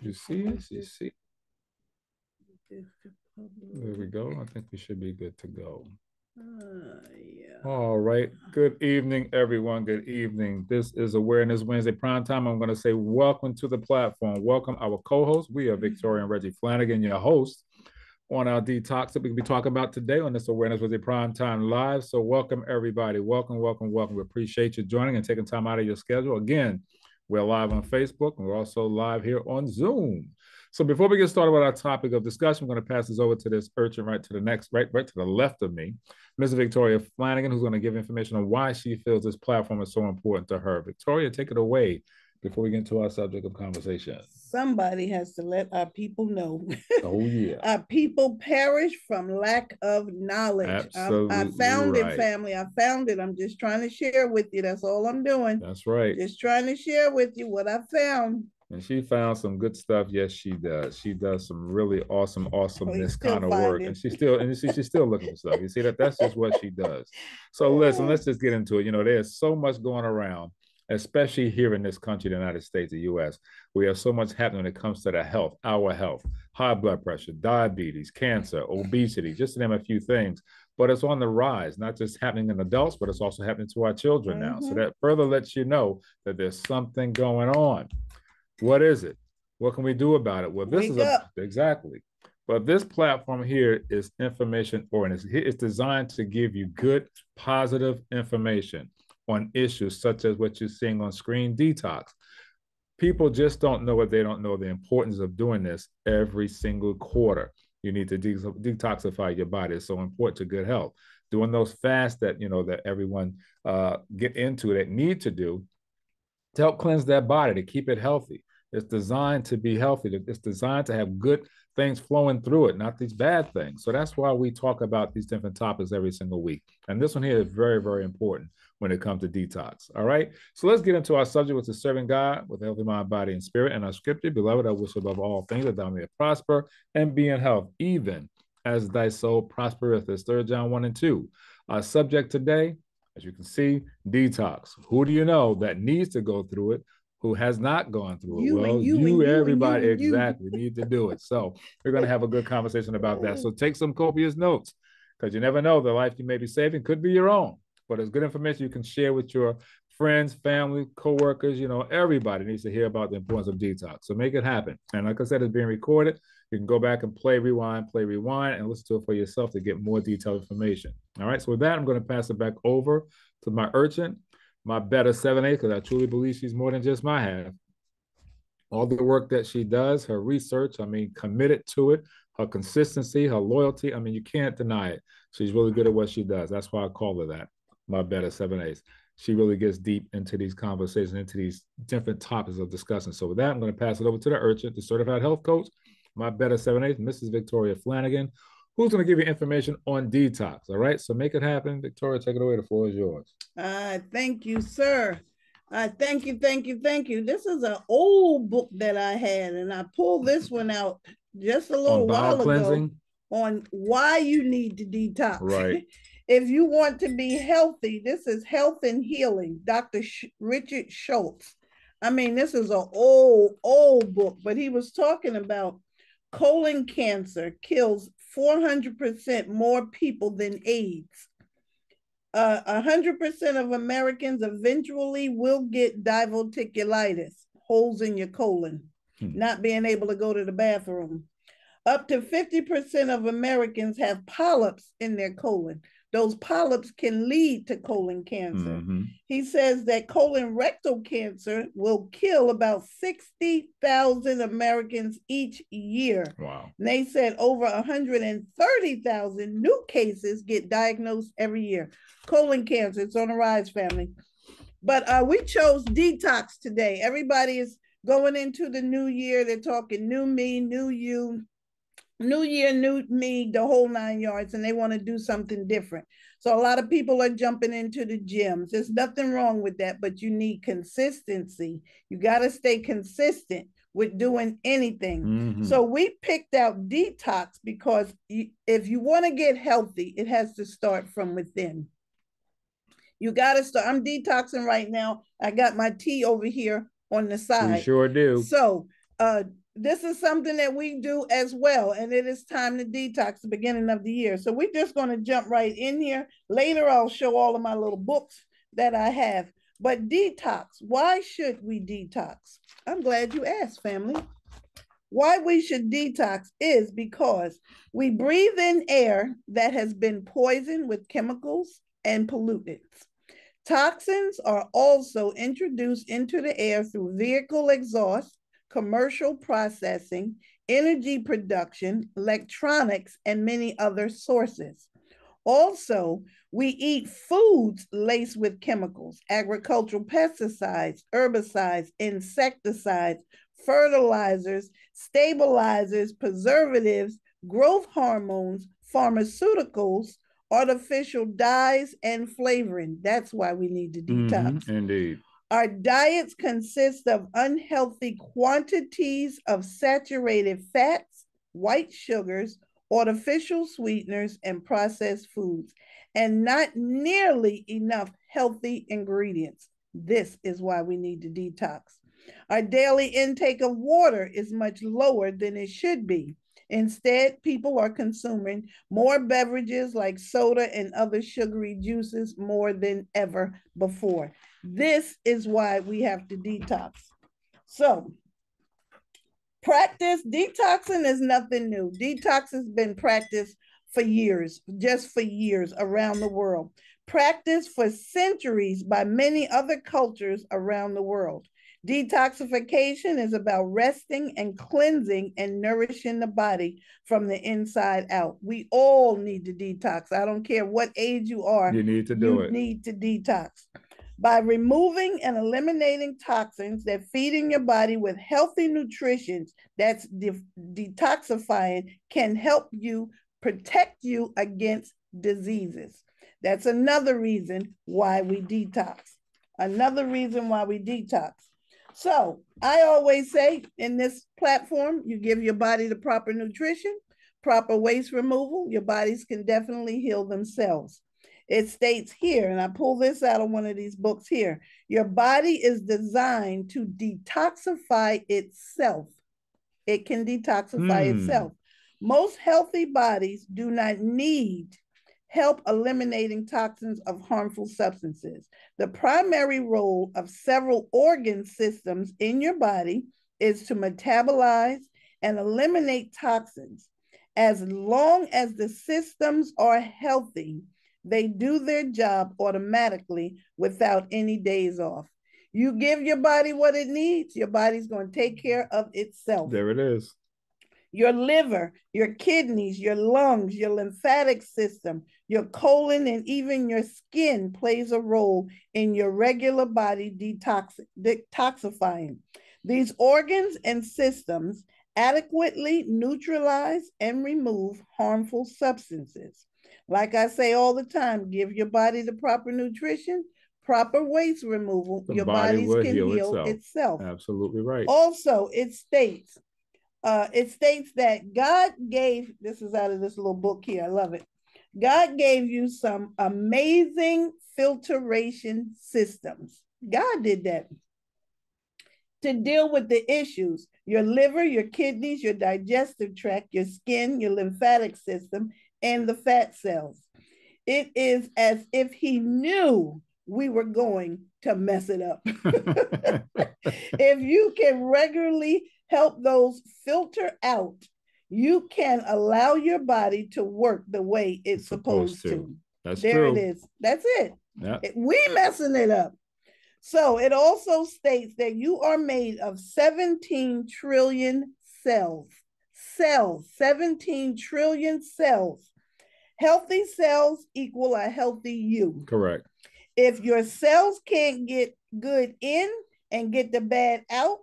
You see it? You see? There we go. I think we should be good to go. Uh, yeah. All right. Good evening, everyone. Good evening. This is Awareness Wednesday Prime Time. I'm going to say welcome to the platform. Welcome our co-host. We are Victoria and Reggie Flanagan, your host on our detox that we can be talking about today on this Awareness Wednesday Prime Time Live. So welcome everybody. Welcome, welcome, welcome. We appreciate you joining and taking time out of your schedule. Again, we're live on Facebook and we're also live here on Zoom. So before we get started with our topic of discussion, I'm going to pass this over to this urchin right to the next, right, right to the left of me, Mrs. Victoria Flanagan, who's going to give information on why she feels this platform is so important to her. Victoria, take it away before we get into our subject of conversation. Somebody has to let our people know. Oh yeah. our people perish from lack of knowledge. Absolutely I, I found right. it, family. I found it. I'm just trying to share with you. That's all I'm doing. That's right. Just trying to share with you what I found. And she found some good stuff. Yes, she does. She does some really awesome, awesomeness oh, still kind of work. finding. And she's still and she, she's still looking for stuff. You see that? That's just what she does. So listen, let's just get into it. You know, there's so much going around, especially here in this country, the United States, the US. We have so much happening when it comes to the health, our health, high blood pressure, diabetes, cancer, obesity, just to name a few things. But it's on the rise, not just happening in adults, but it's also happening to our children now. So Mhm. that further lets you know that there's something going on. What is it? What can we do about it? Well, this Wake is a, exactly. But this platform here is information oriented. It's designed to give you good, positive information on issues such as what you're seeing on screen detox. People just don't know what they don't know the importance of doing this every single quarter. You need to de- detoxify your body. It's so important to good health. Doing those fasts that you know that everyone uh, get into that need to do to help cleanse that body to keep it healthy. It's designed to be healthy. It's designed to have good things flowing through it, not these bad things. So that's why we talk about these different topics every single week. And this one here is very, very important when it comes to detox. All right. So let's get into our subject, which is serving God with a healthy mind, body, and spirit. And our scripture, beloved, I wish above all things that thou may prosper and be in health, even as thy soul prospereth. That's 3 John 1 and 2. Our subject today, as you can see, detox. Who do you know that needs to go through it? Who has not gone through it? You well, you you everybody, you. exactly, need to do it. So we're going to have a good conversation about that. So take some copious notes because you never know the life you may be saving could be your own. But it's good information you can share with your friends, family, co-workers. You know, everybody needs to hear about the importance of detox. So make it happen. And like I said, it's being recorded. You can go back and play, rewind, play, rewind, and listen to it for yourself to get more detailed information. All right. So with that, I'm going to pass it back over to my urchin, my better 7A, because I truly believe she's more than just my half. All the work that she does, her research, I mean, committed to it, her consistency, her loyalty. I mean, you can't deny it. She's really good at what she does. That's why I call her that, my better 7As. She really gets deep into these conversations, into these different topics of discussion. So with that, I'm going to pass it over to the urchin, the certified health coach, my better 7As, Mrs. Victoria Flanagan, who's going to give you information on detox. All right. So make it happen. Victoria, take it away. The floor is yours. Uh, thank you, sir. Uh, thank you, thank you, thank you. This is an old book that I had, and I pulled this one out just a little while cleansing. ago on why you need to detox. Right. if you want to be healthy, this is Health and Healing, Dr. Sh- Richard Schulze. I mean, this is an old, old book, but he was talking about colon cancer kills 400% more people than AIDS. Uh, 100% of Americans eventually will get diverticulitis, holes in your colon, Hmm. not being able to go to the bathroom. Up to 50% of Americans have polyps in their colon. Those polyps can lead to colon cancer. Mhm. He says that colon rectal cancer will kill about 60,000 Americans each year. Wow. And they said over 130,000 new cases get diagnosed every year. Colon cancer, it's on the rise, family. But uh, we chose detox today. Everybody is going into the new year. They're talking new me, new you, new year, new me, the whole nine yards, and they want to do something different. So a lot of people are jumping into the gyms. There's nothing wrong with that, but you need consistency. You got to stay consistent with doing anything. Mhm. So we picked out detox because if you want to get healthy, it has to start from within. You got to start. I'm detoxing right now. I got my tea over here on the side. sure do. So uh, this is something that we do as well. And it is time to detox the beginning of the year. So we're just going to jump right in here. Later, I'll show all of my little books that I have. But detox, why should we detox? I'm glad you asked, family. Why we should detox is because we breathe in air that has been poisoned with chemicals and pollutants. Toxins are also introduced into the air through vehicle exhaust, commercial processing, energy production, electronics, and many other sources. Also, we eat foods laced with chemicals, agricultural pesticides, herbicides, insecticides, fertilizers, stabilizers, preservatives, growth hormones, pharmaceuticals, artificial dyes, and flavoring. That's why we need to detox. Mm-hmm, indeed. Our diets consist of unhealthy quantities of saturated fats, white sugars, artificial sweeteners, and processed foods, and not nearly enough healthy ingredients. This is why we need to detox. Our daily intake of water is much lower than it should be. Instead, people are consuming more beverages like soda and other sugary juices more than ever before. This is why we have to detox. So, practice detoxing is nothing new. Detox has been practiced for years, just for years around the world. Practiced for centuries by many other cultures around the world. Detoxification is about resting and cleansing and nourishing the body from the inside out. We all need to detox. I don't care what age you are. You need to do you it. need to detox. By removing and eliminating toxins that feeding your body with healthy nutrition that's de- detoxifying can help you protect you against diseases. That's another reason why we detox. Another reason why we detox. So I always say in this platform, you give your body the proper nutrition, proper waste removal, your bodies can definitely heal themselves. It states here, and I pull this out of one of these books here your body is designed to detoxify itself. It can detoxify Hmm. itself. Most healthy bodies do not need help eliminating toxins of harmful substances. The primary role of several organ systems in your body is to metabolize and eliminate toxins. As long as the systems are healthy, they do their job automatically without any days off. You give your body what it needs, your body's going to take care of itself There it is. your liver, your kidneys, your lungs, your lymphatic system, your colon, and even your skin plays a role in your regular body detox- detoxifying. These organs and systems adequately neutralize and remove harmful substances. Like I say all the time, give your body the proper nutrition, proper waste removal, The your body bodies can heal heal itself. itself. Absolutely right. Also, it states, uh, it states that God gave, this is out of this little book here, I love it. God gave you some amazing filtration systems. God did that to deal with the issues your liver, your kidneys, your digestive tract, your skin, your lymphatic system, and the fat cells. It is as if He knew we were going to mess it up. if you can regularly help those filter out, you can allow your body to work the way it's supposed, Supposed to. to. That's There true. it is. That's it. Yeah. We messing it up. So it also states that you are made of 17 trillion cells. Cells, 17 trillion cells. Healthy cells equal a healthy you. Correct. If your cells can't get good in and get the bad out,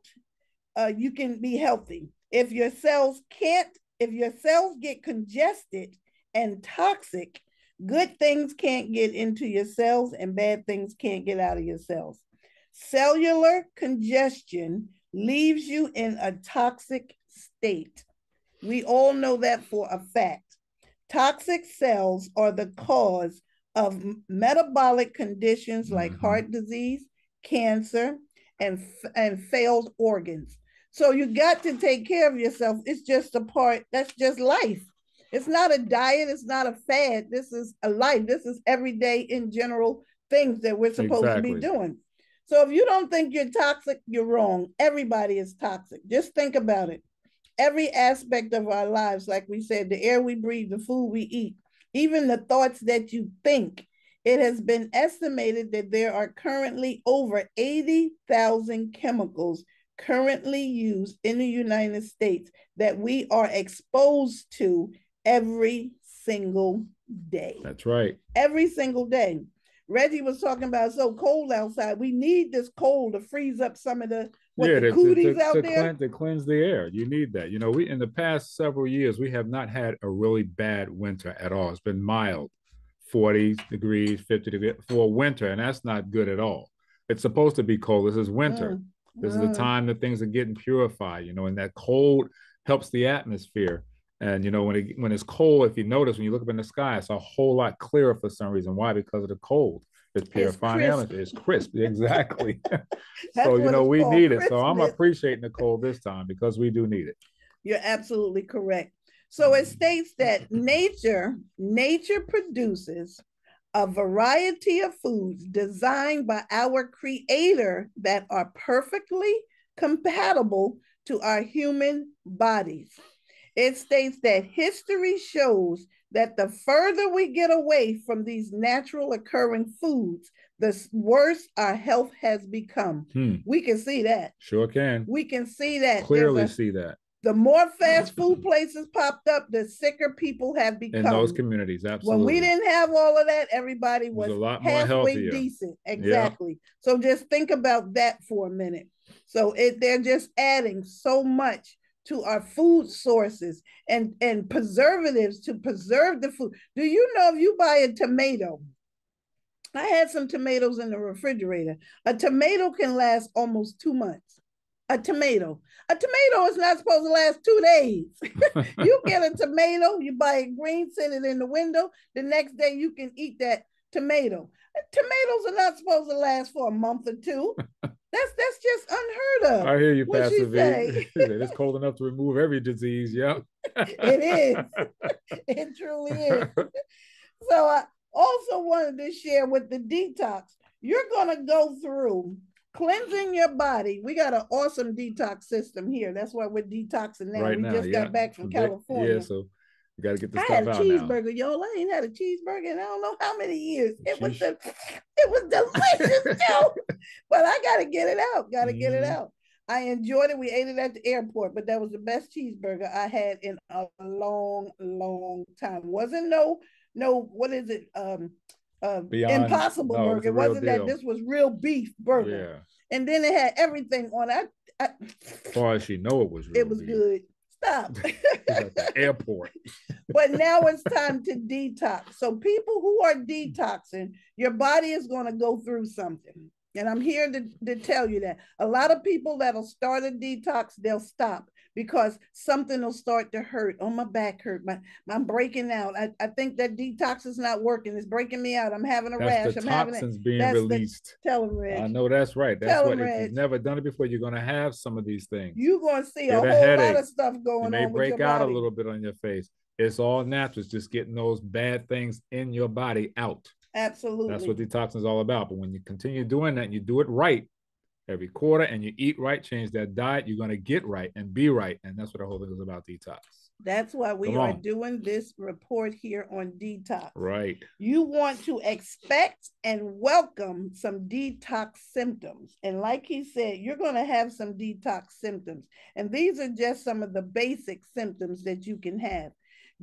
uh, you can be healthy. If your cells can't, if your cells get congested and toxic, good things can't get into your cells and bad things can't get out of your cells. Cellular congestion leaves you in a toxic state. We all know that for a fact. Toxic cells are the cause of metabolic conditions like Mhm. heart disease, cancer, and, and failed organs. So you got to take care of yourself. It's just a part, that's just life. It's not a diet, it's not a fad. This is a life. This is everyday in general things that we're supposed exactly. to be doing. So if you don't think you're toxic, you're wrong. Everybody is toxic. Just think about it. Every aspect of our lives, like we said, the air we breathe, the food we eat, even the thoughts that you think. It has been estimated that there are currently over 80,000 chemicals currently used in the United States that we are exposed to every single day. That's right. Every single day. Reggie was talking about so cold outside. We need this cold to freeze up some of the what, yeah, the cooties to, out to there cleanse, to cleanse the air. You need that. You know, we in the past several years we have not had a really bad winter at all. It's been mild, forty degrees, fifty degrees for winter, and that's not good at all. It's supposed to be cold. This is winter. Mm. This mm. is the time that things are getting purified. You know, and that cold helps the atmosphere. And you know, when it when it's cold, if you notice when you look up in the sky, it's a whole lot clearer for some reason. Why? Because of the cold. It's purifying element. It's crisp. Exactly. so you know, we need it. So I'm appreciating the cold this time because we do need it. You're absolutely correct. So it states that nature, nature produces a variety of foods designed by our creator that are perfectly compatible to our human bodies. It states that history shows that the further we get away from these natural occurring foods, the worse our health has become. Hmm. We can see that. Sure can. We can see that. Clearly a, see that. The more fast food places popped up, the sicker people have become. In those communities, absolutely. When we didn't have all of that, everybody was, was a lot halfway more healthier. decent. Exactly. Yeah. So just think about that for a minute. So it they're just adding so much to our food sources and, and preservatives to preserve the food. Do you know if you buy a tomato? I had some tomatoes in the refrigerator. A tomato can last almost two months. A tomato. A tomato is not supposed to last two days. you get a tomato, you buy it green, set it in the window. The next day you can eat that tomato. Tomatoes are not supposed to last for a month or two. That's that's just unheard of. I hear you, Pastor V. it's cold enough to remove every disease. Yep. it is. It truly is. So I also wanted to share with the detox. You're gonna go through cleansing your body. We got an awesome detox system here. That's why we're detoxing now. Right we now, just yeah. got back from California. Yeah, so you got to get the I stuff had a cheeseburger, now. y'all. I ain't had a cheeseburger in I don't know how many years. It was the, it was delicious too. but I gotta get it out. Gotta mm-hmm. get it mm-hmm. out. I enjoyed it. We ate it at the airport, but that was the best cheeseburger I had in a long, long time. Wasn't no, no, what is it? Um, uh, Beyond, impossible no, burger. It wasn't deal. that this was real beef burger. Yeah. And then it had everything on it. I, I, as far as she know it was it was beef. good. Stop. the airport. but now it's time to detox. So people who are detoxing, your body is going to go through something. And I'm here to, to tell you that a lot of people that'll start a detox, they'll stop because something will start to hurt. Oh, my back hurt. My, I'm breaking out. I, I think that detox is not working. It's breaking me out. I'm having a that's rash. I'm having it. being that's released. The, tell them, Reg. I know that's right. That's tell what him, if you've never done it before, you're going to have some of these things. You're going to see Get a, a whole headache. lot of stuff going you may on. break out body. a little bit on your face. It's all natural. It's just getting those bad things in your body out. Absolutely. That's what detoxing is all about. But when you continue doing that and you do it right, every quarter and you eat right, change that diet, you're going to get right and be right. And that's what the whole thing is about detox. That's why we Come are on. doing this report here on detox. Right. You want to expect and welcome some detox symptoms. And like he said, you're going to have some detox symptoms. And these are just some of the basic symptoms that you can have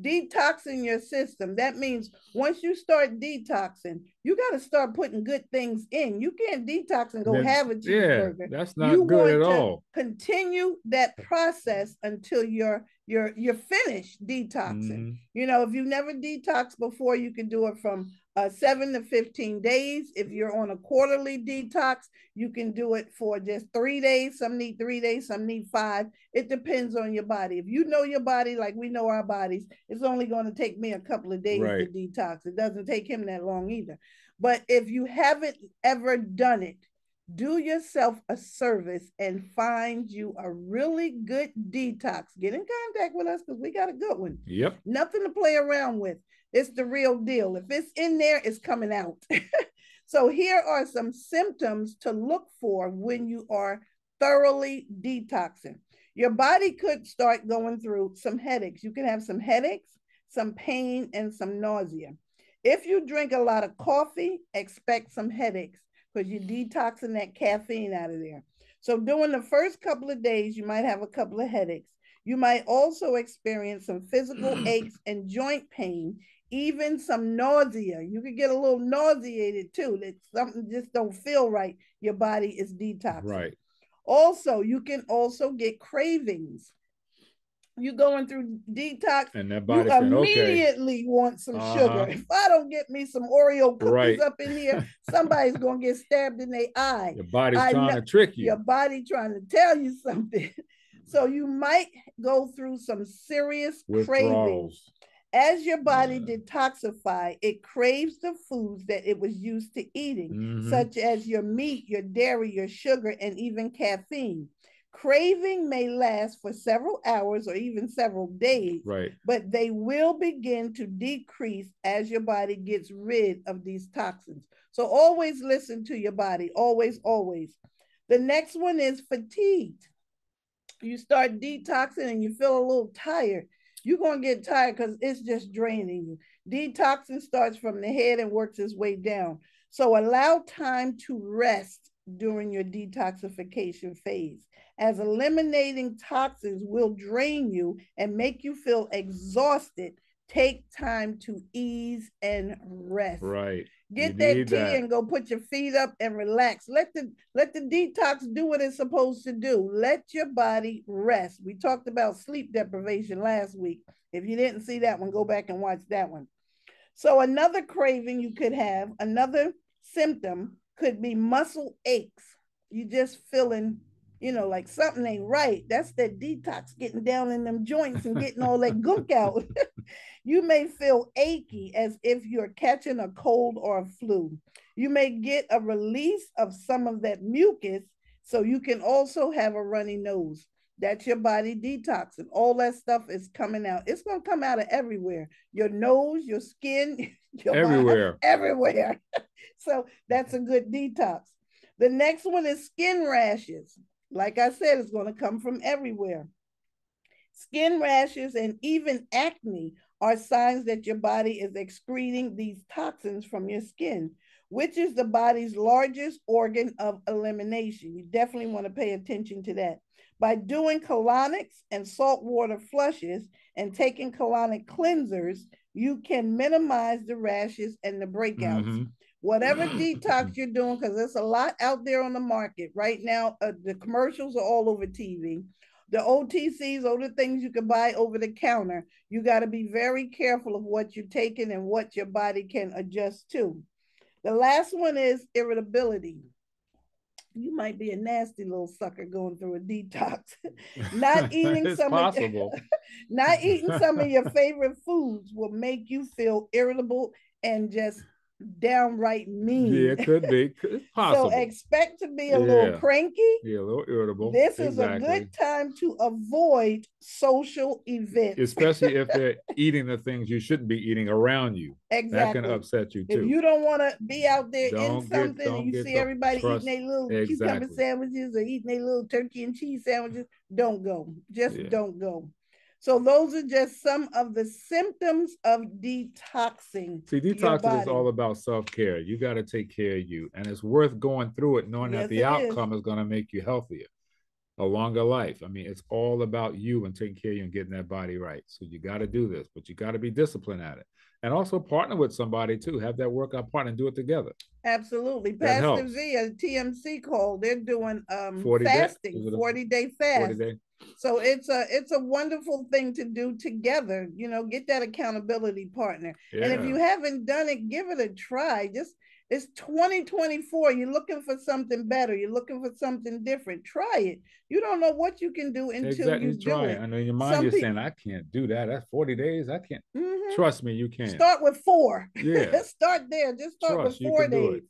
detoxing your system. That means once you start detoxing, you got to start putting good things in. You can't detox and go then, have a cheeseburger. Yeah, that's not you good at all. Continue that process until you're you're you're finished detoxing. Mm-hmm. You know, if you've never detoxed before, you can do it from uh, seven to 15 days. If you're on a quarterly detox, you can do it for just three days. Some need three days, some need five. It depends on your body. If you know your body like we know our bodies, it's only going to take me a couple of days right. to detox. It doesn't take him that long either. But if you haven't ever done it, do yourself a service and find you a really good detox. Get in contact with us because we got a good one. Yep. Nothing to play around with. It's the real deal. If it's in there, it's coming out. so here are some symptoms to look for when you are thoroughly detoxing. Your body could start going through some headaches. You can have some headaches, some pain, and some nausea. If you drink a lot of coffee, expect some headaches because you're detoxing that caffeine out of there. So during the first couple of days, you might have a couple of headaches. You might also experience some physical aches and joint pain, even some nausea. You could get a little nauseated too. That something just don't feel right. Your body is detoxing. Right. Also, you can also get cravings you going through detox, and that body you said, immediately okay. want some Uh-huh. sugar. If I don't get me some Oreo cookies Right. up in here, somebody's gonna get stabbed in their eye. Your body's I trying know- to trick you. Your body trying to tell you something. So you might go through some serious cravings. As your body Yeah. detoxify, it craves the foods that it was used to eating Mhm. such as your meat, your dairy, your sugar, and even caffeine. Craving may last for several hours or even several days, Right. but they will begin to decrease as your body gets rid of these toxins. So always listen to your body, always, always. The next one is fatigued. You start detoxing and you feel a little tired. You're going to get tired because it's just draining you. Detoxing starts from the head and works its way down. So allow time to rest during your detoxification phase, as eliminating toxins will drain you and make you feel exhausted. Take time to ease and rest. Right. Get You that tea that. and go put your feet up and relax. Let the let the detox do what it's supposed to do. Let your body rest. We talked about sleep deprivation last week. If you didn't see that one, go back and watch that one. So another craving you could have, another symptom could be muscle aches. You just feeling, you know, like something ain't right. That's that detox getting down in them joints and getting all that gunk out. you may feel achy as if you're catching a cold or a flu. You may get a release of some of that mucus, so you can also have a runny nose. That's your body detoxing. All that stuff is coming out. It's going to come out of everywhere your nose, your skin, your body- Everywhere. everywhere. so that's a good detox. The next one is skin rashes. Like I said, it's going to come from everywhere. Skin rashes and even acne are signs that your body is excreting these toxins from your skin, which is the body's largest organ of elimination. You definitely want to pay attention to that. By doing colonics and saltwater flushes and taking colonic cleansers, you can minimize the rashes and the breakouts Mhm. whatever detox you're doing, because there's a lot out there on the market right now. Uh, the commercials are all over TV. The OTCs, all the things you can buy over the counter. You got to be very careful of what you're taking and what your body can adjust to. The last one is irritability. You might be a nasty little sucker going through a detox. Not eating some of- Not eating some of your favorite foods will make you feel irritable and just downright mean. yeah, it could be. It's So expect to be a little cranky. yeah, a little irritable. This is a good time to avoid social events. Especially if they're eating the things you shouldn't be eating around you. Exactly. That can upset you if too. you don't want to be out there Don't in something don't and you see everybody trust- eating their little cucumber Exactly. sandwiches or eating their little turkey and cheese sandwiches, don't go. Just Yeah. don't go. So those are just some of the symptoms of detoxing. See, detoxing is all about self care. You got to take care of you, and it's worth going through it, knowing Yes, that the outcome is going to make you healthier, a longer life. I mean, it's all about you and taking care of you and getting that body right. So you got to do this, but you got to be disciplined at it, and also partner with somebody too. Have that workout partner and do it together. Absolutely. That Pastor helps. TMC call, they're doing um 40 fasting, a 40 day fast. day. So it's a it's a wonderful thing to do together. You know, get that accountability partner. Yeah. And if you haven't done it, give it a try. Just it's 2024. You're looking for something better. You're looking for something different. Try it. You don't know what you can do until exactly, you do try it. it. I know your mind peop- saying, "I can't do that. That's forty days. I can't." Mhm. Trust me, you can. Start with four. Yeah. start there. Just start Trust, with four do it. days.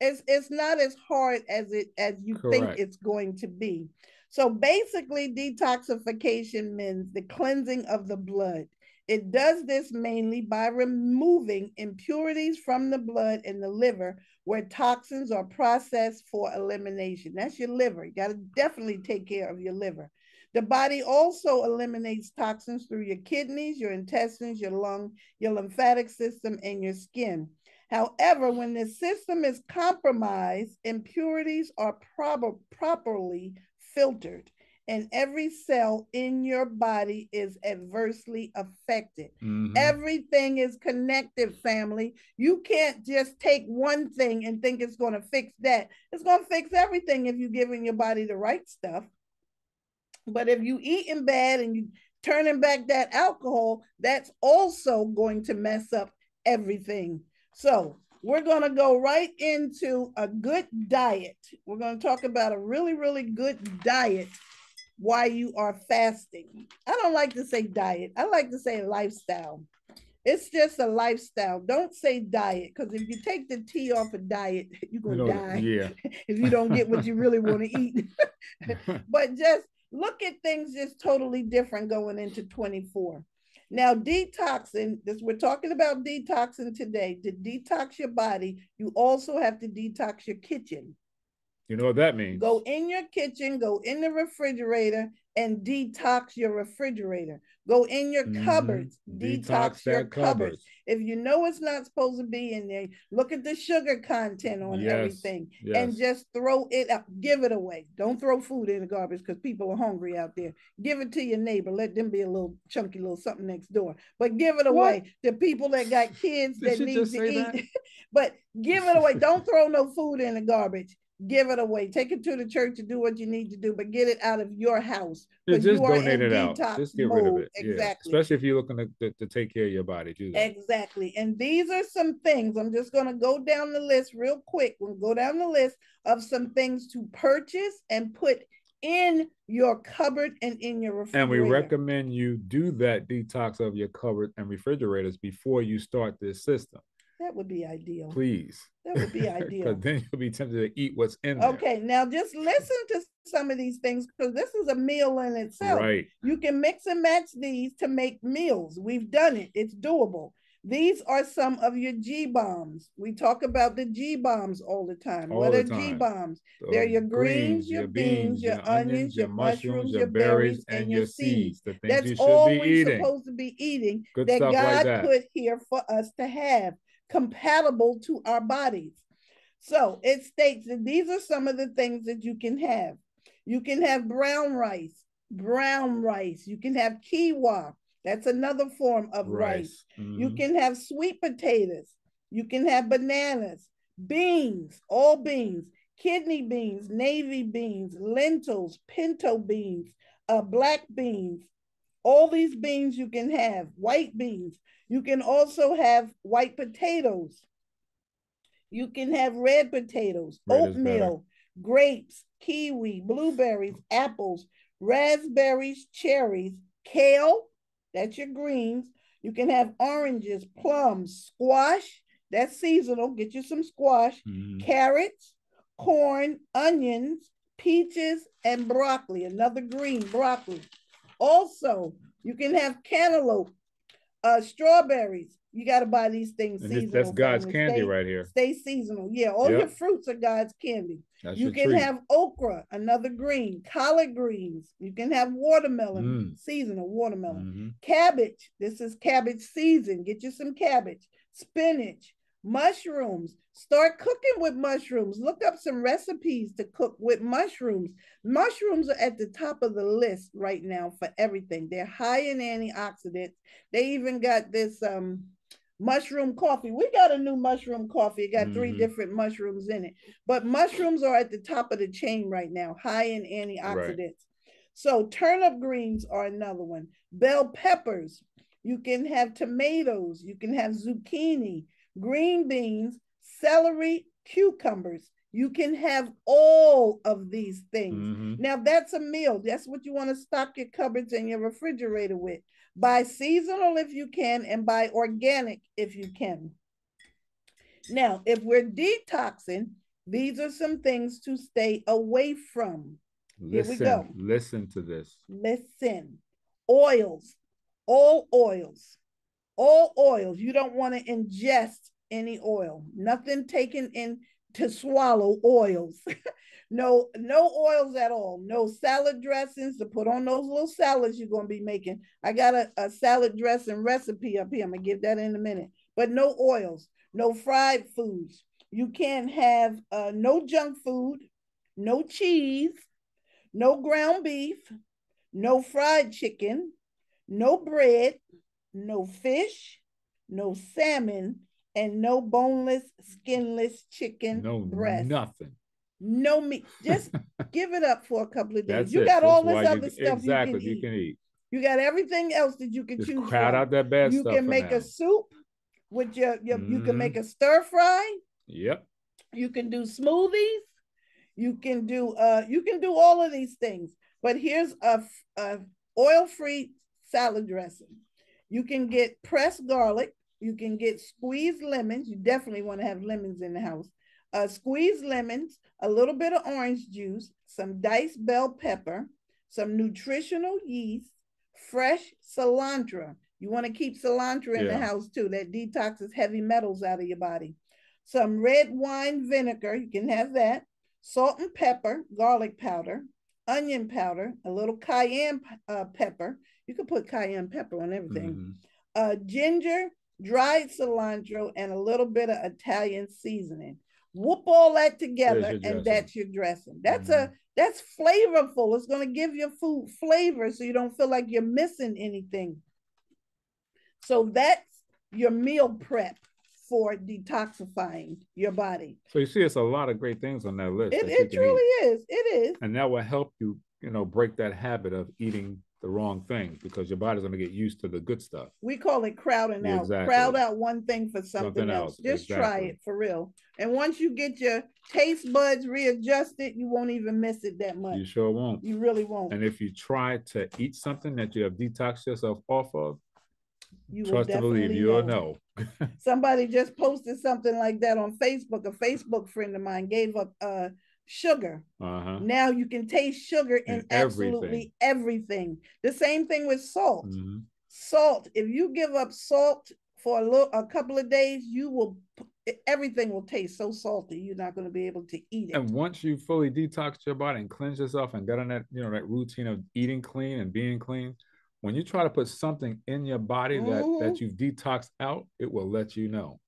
It's it's not as hard as it as you Correct. think it's going to be. So basically, detoxification means the cleansing of the blood. It does this mainly by removing impurities from the blood and the liver where toxins are processed for elimination. That's your liver. You got to definitely take care of your liver. The body also eliminates toxins through your kidneys, your intestines, your lung, your lymphatic system, and your skin. However, when the system is compromised, impurities are prob- properly filtered and every cell in your body is adversely affected. Mm-hmm. Everything is connected, family. You can't just take one thing and think it's going to fix that. It's going to fix everything if you're giving your body the right stuff. But if you eating bad and you turning back that alcohol, that's also going to mess up everything. So we're going to go right into a good diet. We're going to talk about a really, really good diet while you are fasting. I don't like to say diet, I like to say lifestyle. It's just a lifestyle. Don't say diet because if you take the T off a of diet, you're going to die. Yeah. if you don't get what you really want to eat. but just look at things just totally different going into 24. Now, detoxing, this we're talking about detoxing today. To detox your body, you also have to detox your kitchen. You know what that means? Go in your kitchen, go in the refrigerator, and detox your refrigerator. Go in your mm-hmm. cupboards, detox, detox your cupboards. cupboards. If you know it's not supposed to be in there, look at the sugar content on yes. everything yes. and just throw it up. Give it away. Don't throw food in the garbage because people are hungry out there. Give it to your neighbor. Let them be a little chunky little something next door. But give it away what? to people that got kids that need to eat. but give it away. Don't throw no food in the garbage give it away. Take it to the church to do what you need to do, but get it out of your house. Yeah, just donate it out. Just get mode. rid of it. Exactly. Yeah. Especially if you're looking to, to, to, take care of your body. Do that. Exactly. And these are some things. I'm just going to go down the list real quick. We'll go down the list of some things to purchase and put in your cupboard and in your refrigerator. And we recommend you do that detox of your cupboard and refrigerators before you start this system. That would be ideal. Please. That would be ideal. Because then you'll be tempted to eat what's in there. Okay, now just listen to some of these things because this is a meal in itself. Right. You can mix and match these to make meals. We've done it. It's doable. These are some of your G bombs. We talk about the G bombs all the time. All what the are. G bombs? They're your greens, your, beans, your, your onions, your mushrooms, your berries, and your seeds. That's all we're eating. supposed to be eating Good that God like that. put here for us to have compatible to our bodies. So it states that these are some of the things that you can have. You can have brown rice, brown rice. You can have quinoa. That's another form of rice. rice. Mm-hmm. You can have sweet potatoes. You can have bananas, beans, all beans, kidney beans, navy beans, lentils, pinto beans, uh, black beans. All these beans you can have, white beans. You can also have white potatoes. You can have red potatoes, red oatmeal, grapes, kiwi, blueberries, apples, raspberries, cherries, kale, that's your greens. You can have oranges, plums, squash, that's seasonal. Get you some squash, mm. carrots, corn, onions, peaches, and broccoli, another green broccoli. Also, you can have cantaloupe, uh, strawberries. You got to buy these things and seasonal. That's God's candy stay, right here. Stay seasonal. Yeah, all yep. your fruits are God's candy. That's you can treat. have okra, another green, collard greens. You can have watermelon, mm. seasonal watermelon. Mm-hmm. Cabbage. This is cabbage season. Get you some cabbage. Spinach, mushrooms. Start cooking with mushrooms. Look up some recipes to cook with mushrooms. Mushrooms are at the top of the list right now for everything. They're high in antioxidants. They even got this um, mushroom coffee. We got a new mushroom coffee. It got mm-hmm. three different mushrooms in it. But mushrooms are at the top of the chain right now, high in antioxidants. Right. So turnip greens are another one. Bell peppers. You can have tomatoes. You can have zucchini green beans, celery, cucumbers. You can have all of these things. Mm-hmm. Now, that's a meal. That's what you want to stock your cupboards and your refrigerator with. Buy seasonal if you can, and buy organic if you can. Now, if we're detoxing, These are some things to stay away from. Listen, we go. listen to this. Listen. Oils, all oils, all oils. You don't want to ingest any oil. Nothing taken in to swallow oils. no, no oils at all. No salad dressings to put on those little salads you're gonna be making. I got a, a salad dressing recipe up here. I'm gonna give that in a minute. But no oils, no fried foods. You can't have uh, no junk food, no cheese, no ground beef, no fried chicken, no bread, no fish, no salmon, and no boneless, skinless chicken No, breast. nothing. No meat. Just give it up for a couple of days. That's you it. got That's all this you- other stuff exactly you can, eat. eat. You got everything else that you can Just choose crowd from. out that bad you stuff. can make now. a soup with your, your you can make a stir fry. Yep. You can do smoothies. You can do uh you can do all of these things. But here's a, a oil-free salad dressing. You can get pressed garlic. You can get squeezed lemons. You definitely want to have lemons in the house. Uh, squeezed lemons, a little bit of orange juice, some diced bell pepper, some nutritional yeast, fresh cilantro. You want to keep cilantro in the house too. That detoxes heavy metals out of your body. Some red wine vinegar. You can have that. Salt and pepper, garlic powder, onion powder, a little cayenne uh, pepper. You can put cayenne pepper on everything. Mhm. Uh, ginger, dried cilantro, and a little bit of Italian seasoning. Whoop all that together, and that's your dressing. That's a that's flavorful. It's going to give your food flavor, so you don't feel like you're missing anything. So that's your meal prep for detoxifying your body. So you see, it's a lot of great things on that list. It, that it truly eat. is. It is. and that will help you, you know, break that habit of eating the wrong thing because your body's going to get used to the good stuff. We call it crowding Yeah, out. exactly. Crowd out one thing for something, Something else. else, Just try it for real. And once you get your taste buds readjusted, you won't even miss it that much. You sure won't. You really won't. And if you try to eat something that you have detoxed yourself off of, You trust and believe you'll know. know. Somebody just posted something like that on Facebook. A Facebook friend of mine gave up uh sugar. Uh-huh. Now you can taste sugar in, In absolutely everything. The same thing with salt. Mhm. Salt. If you give up salt for a little, a couple of days, you will everything will taste so salty. You're not going to be able to eat it. And once you fully detox your body and cleanse yourself and get on that, you know, that routine of eating clean and being clean, when you try to put something in your body that Mhm. that you've detoxed out, it will let you know.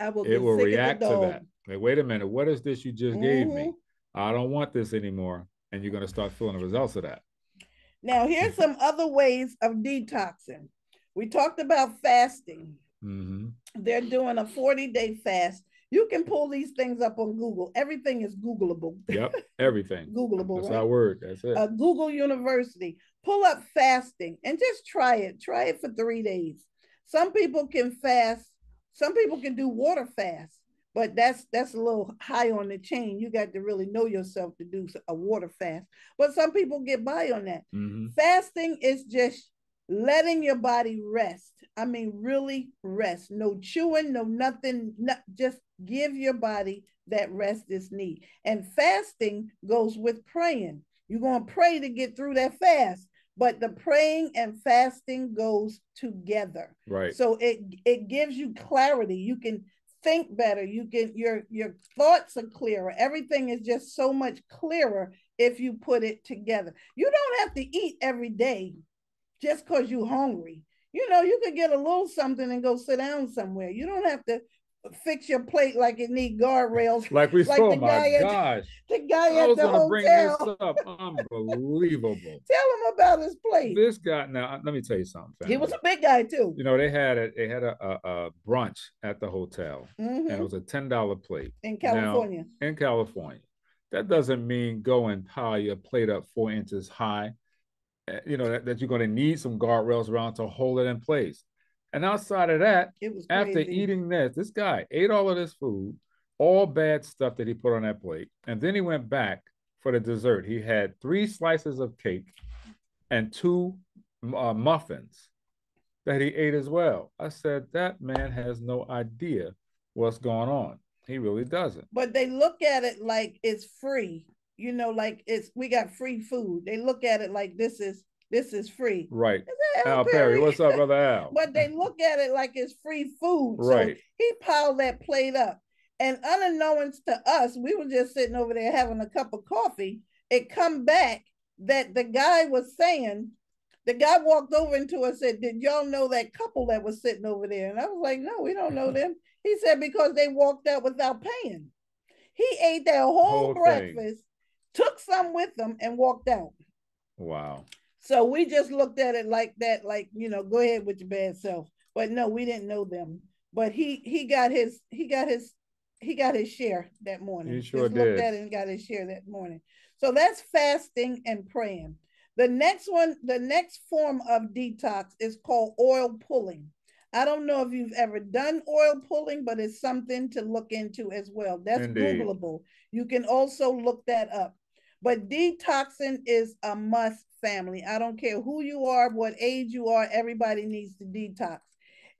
I will. It will sick of the react to that. Like, wait a minute, what is this you just gave me? Mhm. I don't want this anymore. And you're gonna start feeling the results of that. Now, here's some other ways of detoxing. We talked about fasting. hmm They're doing a 40 day fast. You can pull these things up on Google. Everything is Googleable. Yep, everything. Googleable, That's right? our word. That's it. uh, Google University. Pull up fasting and just try it. Try it for three days. Some people can fast. Some people can do water fast, but that's that's a little high on the chain. You got to really know yourself to do a water fast. But some people get by on that. hmm Fasting is just letting your body rest. I mean, really rest. No chewing, no nothing. Not, just give your body that rest is need. And fasting goes with praying. You're going to pray to get through that fast, but the praying and fasting goes together. Right. So it it gives you clarity. You can think better. You get your your thoughts are clearer. Everything is just so much clearer if you put it together. You don't have to eat every day just because you're hungry. You know, you could get a little something and go sit down somewhere. You don't have to fix your plate like it need guardrails. Like we Like saw, the my guy at- gosh. The guy I at was the gonna bring hotel. this up. Unbelievable. Tell him about his plate. This guy now, let me tell you something. He was a big guy too. you know, they had a they had a, a, a brunch at the hotel, and it Mhm. was a ten dollar plate In California. in California. That doesn't mean go and pile your plate up four inches high. uh, You know that, that you're going to need some guardrails around to hold it in place. And outside of that, It was after eating this, this guy ate all of this food, all bad stuff that he put on that plate, and then he went back for the dessert. He had three slices of cake and two uh, muffins that he ate as well. I said that man has no idea what's going on. He really doesn't. But they look at it like it's free. You know, like it's we got free food. They look at it like this is this is free. Right. Al, Al Perry? Perry? what's up, brother Al? but they look at it like it's free food. Right. So he piled that plate up. And unbeknownst to us, we were just sitting over there having a cup of coffee. It come back that the guy was saying, the guy walked over into us and said, Did y'all know that couple that was sitting over there? And I was like, No, we don't know them. He said, Because they walked out without paying. He ate that whole, whole breakfast, thing. took some with them, and walked out. Wow. So we just looked at it like that, like, you know, go ahead with your bad self. But no, we didn't know them. But he he got his he got his he got his share that morning. He sure just did. looked at it and got his share that morning. So that's fasting and praying. The next one, the next form of detox is called oil pulling. I don't know if you've ever done oil pulling, but it's something to look into as well. That's Indeed. Googleable. You can also look that up. But detoxing is a must, family. I don't care who you are, what age you are, everybody needs to detox.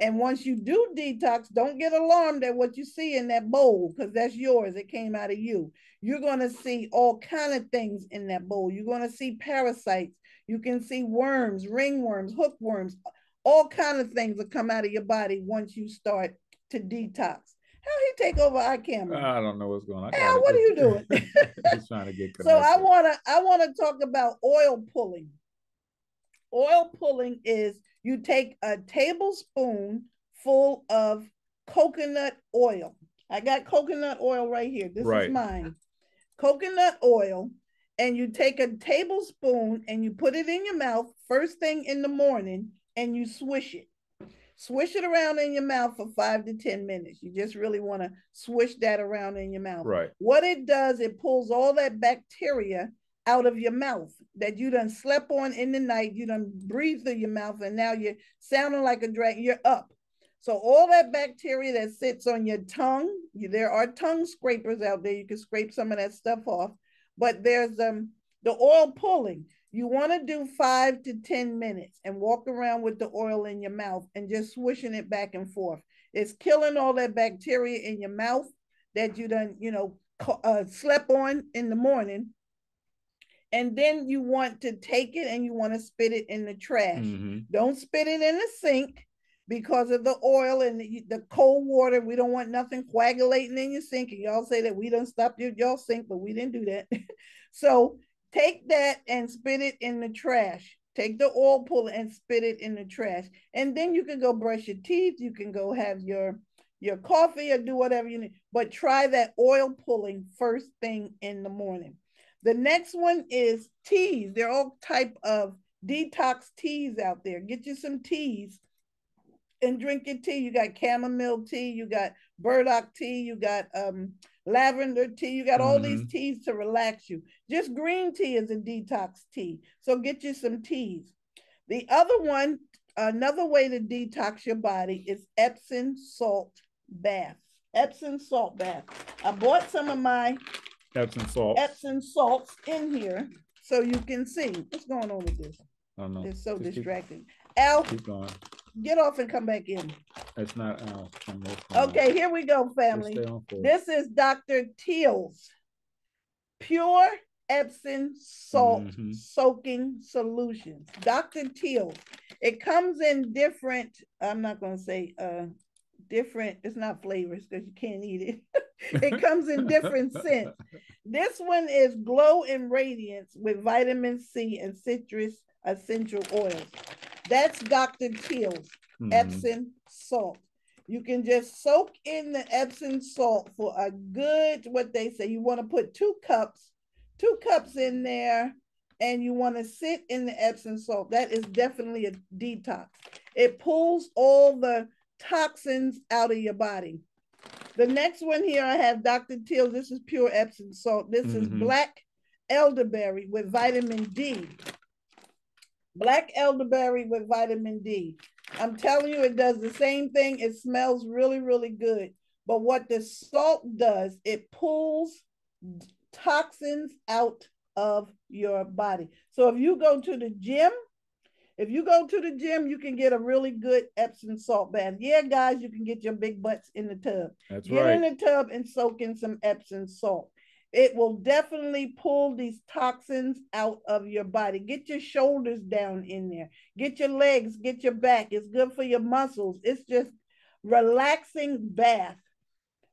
And once you do detox, don't get alarmed at what you see in that bowl because that's yours. It came out of you. You're going to see all kind of things in that bowl. You're going to see parasites. You can see worms, ringworms, hookworms, all kind of things that come out of your body once you start to detox. How he take over our camera? I don't know what's going on. Al, what are you doing? He's trying to get connected. So I wanna I wanna talk about oil pulling. Oil pulling is you take a tablespoon full of coconut oil. I got coconut oil right here. This right. is mine. Coconut oil, and you take a tablespoon and you put it in your mouth first thing in the morning and you swish it. Swish it around in your mouth for five to 10 minutes. You just really want to swish that around in your mouth. Right. What it does, it pulls all that bacteria out of your mouth that you done slept on in the night. You done breathed through your mouth, and now you're sounding like a dragon. You're up. So all that bacteria that sits on your tongue, you, there are tongue scrapers out there. You can scrape some of that stuff off. But there's um the oil pulling. You want to do five to 10 minutes and walk around with the oil in your mouth and just swishing it back and forth. It's killing all that bacteria in your mouth that you done, you know, uh, slept on in the morning. And then you want to take it and you want to spit it in the trash. Mm-hmm. Don't spit it in the sink because of the oil and the, the, cold water. We don't want nothing coagulating in your sink. And y'all say that we don't stop your, y'all sink, but we didn't do that. so Take that and spit it in the trash. Take the oil pull and spit it in the trash. And then you can go brush your teeth. You can go have your your coffee or do whatever you need. But try that oil pulling first thing in the morning. The next one is teas. There are all type of detox teas out there. Get you some teas and drink your tea. You got chamomile tea, you got burdock tea, you got um lavender tea. You got all mm-hmm. these teas to relax you. Just green tea is a detox tea. So get you some teas. The other one, another way to detox your body is Epsom salt bath. Epsom salt bath. I bought some of my Epsom salt. Epsom salts in here so you can see what's going on with this. Oh no. It's so Just distracting. Keep, Al, keep going get off and come back in. It's not Al. Okay, here we go, family. This is Dr. Teal's Pure Epsom Salt mm-hmm. Soaking Solutions. Dr. Teal. It comes in different, I'm not going to say uh different, it's not flavors because you can't eat it. it comes in different scents. This one is Glow and Radiance with vitamin C and citrus essential oils. That's Dr. Teal's mm-hmm. Epsom salt. You can just soak in the Epsom salt for a good, what they say, you want to put two cups, two cups in there, and you want to sit in the Epsom salt. That is definitely a detox. It pulls all the toxins out of your body. The next one here, I have Dr. Teal. This is pure Epsom salt. This mm-hmm. is black elderberry with vitamin D black elderberry with vitamin D. I'm telling you, it does the same thing. It smells really, really good. But what the salt does, it pulls toxins out of your body. So if you go to the gym, If you go to the gym, you can get a really good Epsom salt bath. Yeah, guys, you can get your big butts in the tub. That's get right. in the tub and soak in some Epsom salt. It will definitely pull these toxins out of your body. Get your shoulders down in there. Get your legs, get your back. It's good for your muscles. It's just relaxing bath.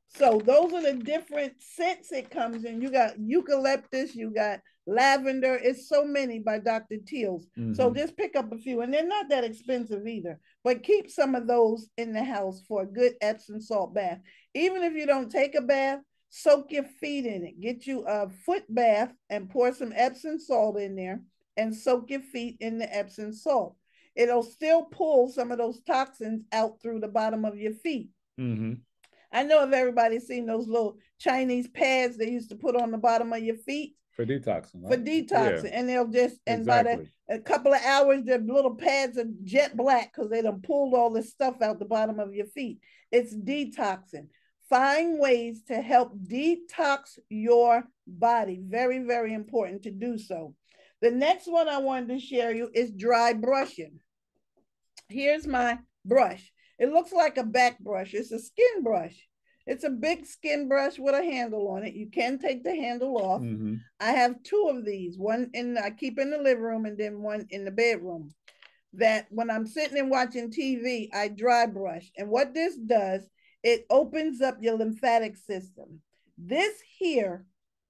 So those are the different scents it comes in. You got eucalyptus, you got lavender. It's so many by Dr. Teals. So Mhm. just pick up a few, and they're not that expensive either. But keep some of those in the house for a good Epsom salt bath. Even if you don't take a bath, soak your feet in it. Get you a foot bath and pour some Epsom salt in there and soak your feet in the Epsom salt. It'll still pull some of those toxins out through the bottom of your feet. Mhm. I know if everybody's seen those little Chinese pads they used to put on the bottom of your feet For detoxing. for detoxing, Yeah, and they'll just and by the a couple of hours, the little pads are jet black because they done pulled all this stuff out the bottom of your feet. It's detoxing. Find ways to help detox your body. Very, very important to do so. The next one I wanted to share you is dry brushing. Here's my brush. It looks like a back brush. It's a skin brush. It's a big skin brush with a handle on it. You can take the handle off. Mhm. I have two of these, one in I keep in the living room and then one in the bedroom. That when I'm sitting and watching TV, I dry brush. And what this does, it opens up your lymphatic system. This here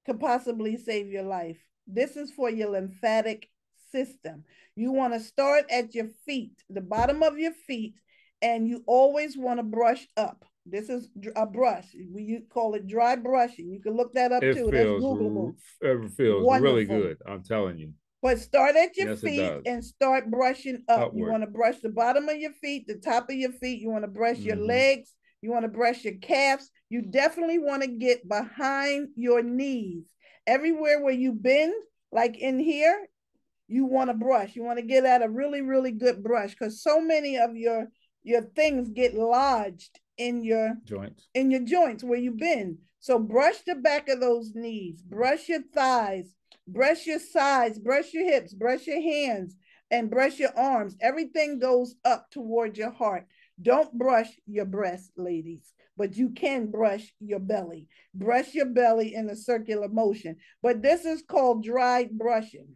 could possibly save your life. This is for your lymphatic system. You want to start at your feet, the bottom of your feet, and you always want to brush up. This is a brush. We call it dry brushing. You can look that up It too. That's feels, Googleable. r- it feels really good. I'm telling you. But start at your Yes, feet and start brushing up. You want to brush the bottom of your feet, the top of your feet. You want to brush your Mhm. legs. You want to brush your calves. You definitely want to get behind your knees. Everywhere where you bend, like in here, you want to brush. You want to get at a really, really good brush because so many of your your things get lodged in your Joints. in your joints where you bend. So brush the back of those knees, brush your thighs, brush your sides, brush your hips, brush your hands, and brush your arms. Everything goes up toward your heart. Don't brush your breast, ladies, but you can brush your belly. Brush your belly in a circular motion. But this is called dry brushing.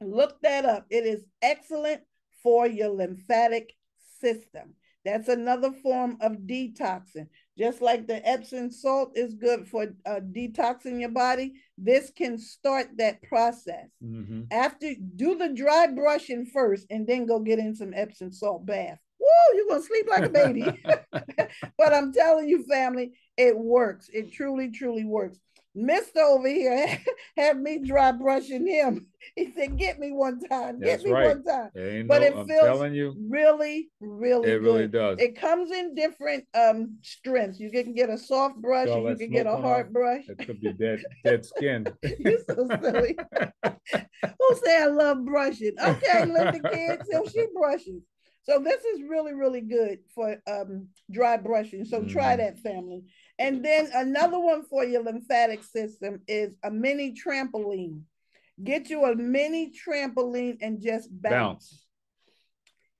Look that up. It is excellent for your lymphatic system. That's another form of detoxing. Just like the Epsom salt is good for uh, detoxing your body, this can start that process. Mhm. After do the dry brushing first, and then go get in some Epsom salt bath. Woo, you're gonna sleep like a baby. but I'm telling you, family, it works. It truly, truly works. Mister over here had me dry brushing him. He said, "Get me one time. That's Get me right. one time." But no- it I'm feels telling you, Really, really, it good. really does. It comes in different um strengths. You can get a soft brush, you can get a hard off. brush. It could be dead, dead skin. You're so silly. Who say I love brushing? Okay, let the kids, so she brushes. So this is really, really good for um dry brushing. So try Mhm. that family. And then another one for your lymphatic system is a mini trampoline. Get you a mini trampoline and just bounce. Bounce.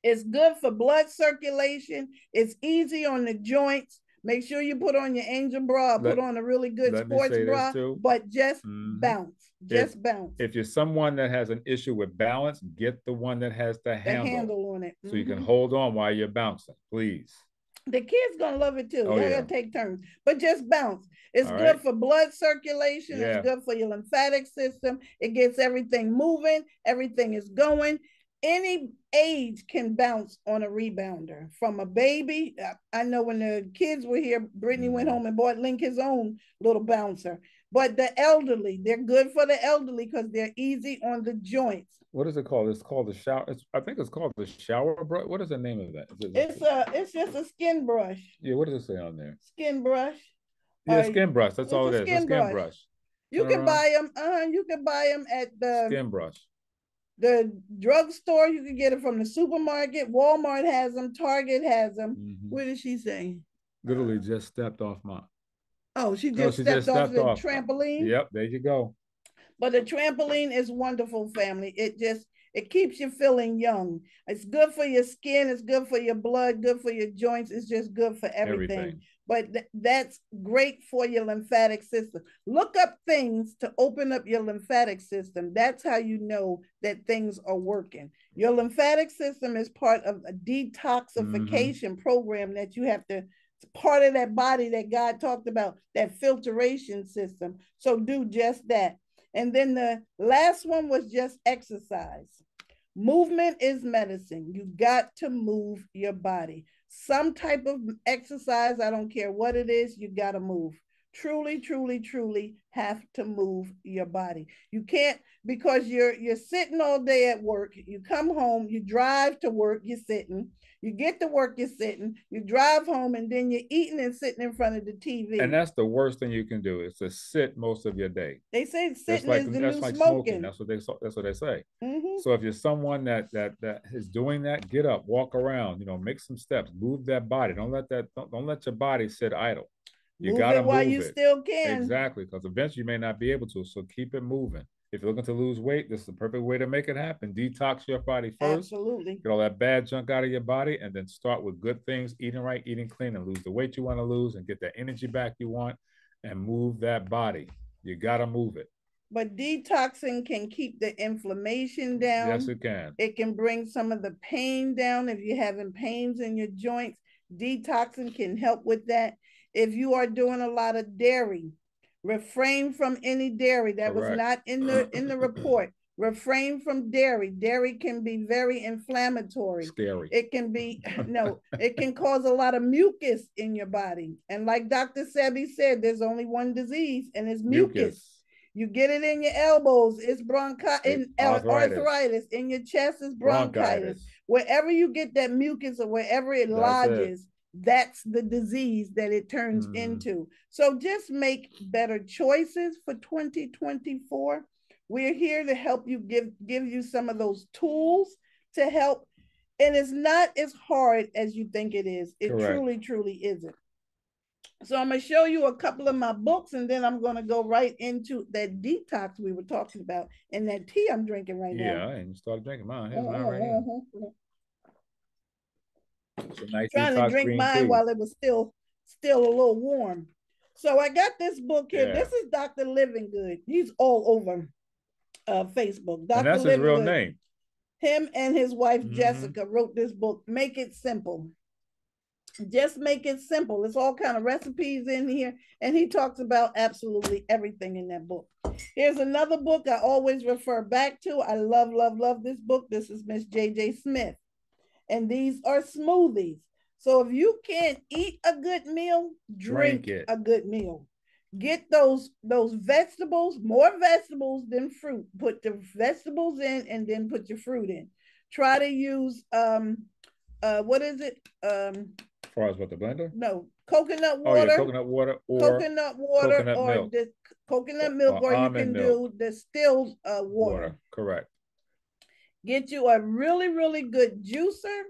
It's good for blood circulation. It's easy on the joints. Make sure you put on your angel bra, Let- put on a really good sports bra, but just Mhm. bounce. Just bounce. If you're someone that has an issue with balance, get the one that has the the handle, handle on it. so you can Mhm. hold on while you're bouncing, please. The kids gonna love it too. Oh, They're yeah. gonna take turns, but just bounce. It's All good right. for blood circulation. Yeah. It's good for your lymphatic system. It gets everything moving. Everything is going. Any age can bounce on a rebounder. From a baby, I- know when the kids were here, Brittany went Mhm. home and bought Link his own little bouncer. But the elderly, they're good for the elderly because they're easy on the joints. What is it called? It's called the shower. It's, I think it's called the shower brush. What is the name of that? it- It's a, it's just a skin brush. yeah. What does it say on there? Skin brush. Yeah, Uh, skin brush. That's all it is. A skin skin brush. brush. You Turn can around. buy them. Uh, you can buy them at the Skin brush. The drugstore. You can get it from the supermarket. Walmart has them. Target has them. Mhm. What did she say? Literally just stepped off my. Oh, she No, just she stepped just off stepped the off. trampoline. Yep, there you go. But the trampoline is wonderful, family. It just It keeps you feeling young. It's good for your skin. It's good for your blood. Good for your joints. It's just good for everything. everything. But th- that's great for your lymphatic system. Look up things to open up your lymphatic system. That's how you know that things are working. Your lymphatic system is part of a detoxification mm-hmm. program that you have to part of that body that God talked about, that filtration system. So do just that. And then the last one was just exercise. Movement is medicine. You got to move your body. Some type of exercise, I don't care what it is, you got to move. Truly, truly, truly have to move your body. You can't because you're you're sitting all day at work. You come home, you drive to work, you're sitting you get to work, you're sitting, you drive home, and then you're eating and sitting in front of the TV. And that's the worst thing you can do is to sit most of your day. They say sitting like, is the new like smoking. smoking. That's what they that's what they say. Mm-hmm. So if you're someone that that that is doing that, get up, walk around, you know, make some steps, move that body. Don't let that don't, don't let your body sit idle. You got to it while you it. still can. Exactly, because eventually you may not be able to. So keep it moving. If you're looking to lose weight, this is the perfect way to make it happen. Detox your body first. Absolutely. Get all that bad junk out of your body and then start with good things, eating right, eating clean, and lose the weight you want to lose and get that energy back you want and move that body. You got to move it. But detoxing can keep the inflammation down. Yes, it can. It can bring some of the pain down if you're having pains in your joints. Detoxing can help with that. If you are doing a lot of dairy, refrain from any dairy that Correct. was not in the in the report refrain from dairy dairy can be very inflammatory scary it can be no it can cause a lot of mucus in your body and like dr sebi said there's only one disease and it's mucus, mucus. You get it in your elbows, it's bronchitis, in uh, arthritis. arthritis. In your chest, is bronchitis. bronchitis. Wherever you get that mucus or wherever it That's lodges, it that's the disease that it turns mm. into. So just make better choices for 2024. We're here to help you give give you some of those tools to help and it's not as hard as you think it is. It Correct. truly truly isn't. So I'm going to show you a couple of my books and then I'm going to go right into that detox we were talking about and that tea I'm drinking right yeah, now. Yeah, and started drinking mine. uh-huh, right uh-huh. Nice trying to drink mine tea. while it was still still a little warm. So I got this book here. Yeah. This is Dr. Livingood. He's all over uh, Facebook. Dr. And that's his real name. Him and his wife mm-hmm. Jessica wrote this book. Make it simple. Just make it simple. It's all kind of recipes in here, and he talks about absolutely everything in that book. Here's another book I always refer back to. I love, love, love this book. This is Miss J.J. Smith and these are smoothies. So if you can't eat a good meal, drink, drink a good meal. Get those those vegetables, more vegetables than fruit. Put the vegetables in and then put your fruit in. Try to use um uh what is it? Um as far as what the blender? No, coconut water. Oh, yeah, coconut water or coconut water coconut or milk. the coconut milk, or, or you can milk. do distilled uh, water. water. Correct. Get you a really, really good juicer.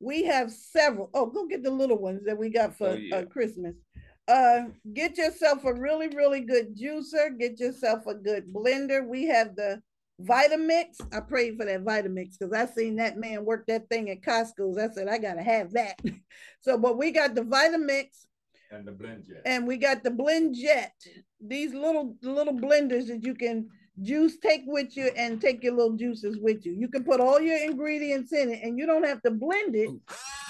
We have several. Oh, go get the little ones that we got for oh, yeah. uh, Christmas. Uh, get yourself a really, really good juicer. Get yourself a good blender. We have the Vitamix. I prayed for that Vitamix because I seen that man work that thing at Costco's. I said I gotta have that. so, but we got the Vitamix and the BlendJet, and we got the BlendJet. These little little blenders that you can juice take with you and take your little juices with you. You can put all your ingredients in it and you don't have to blend it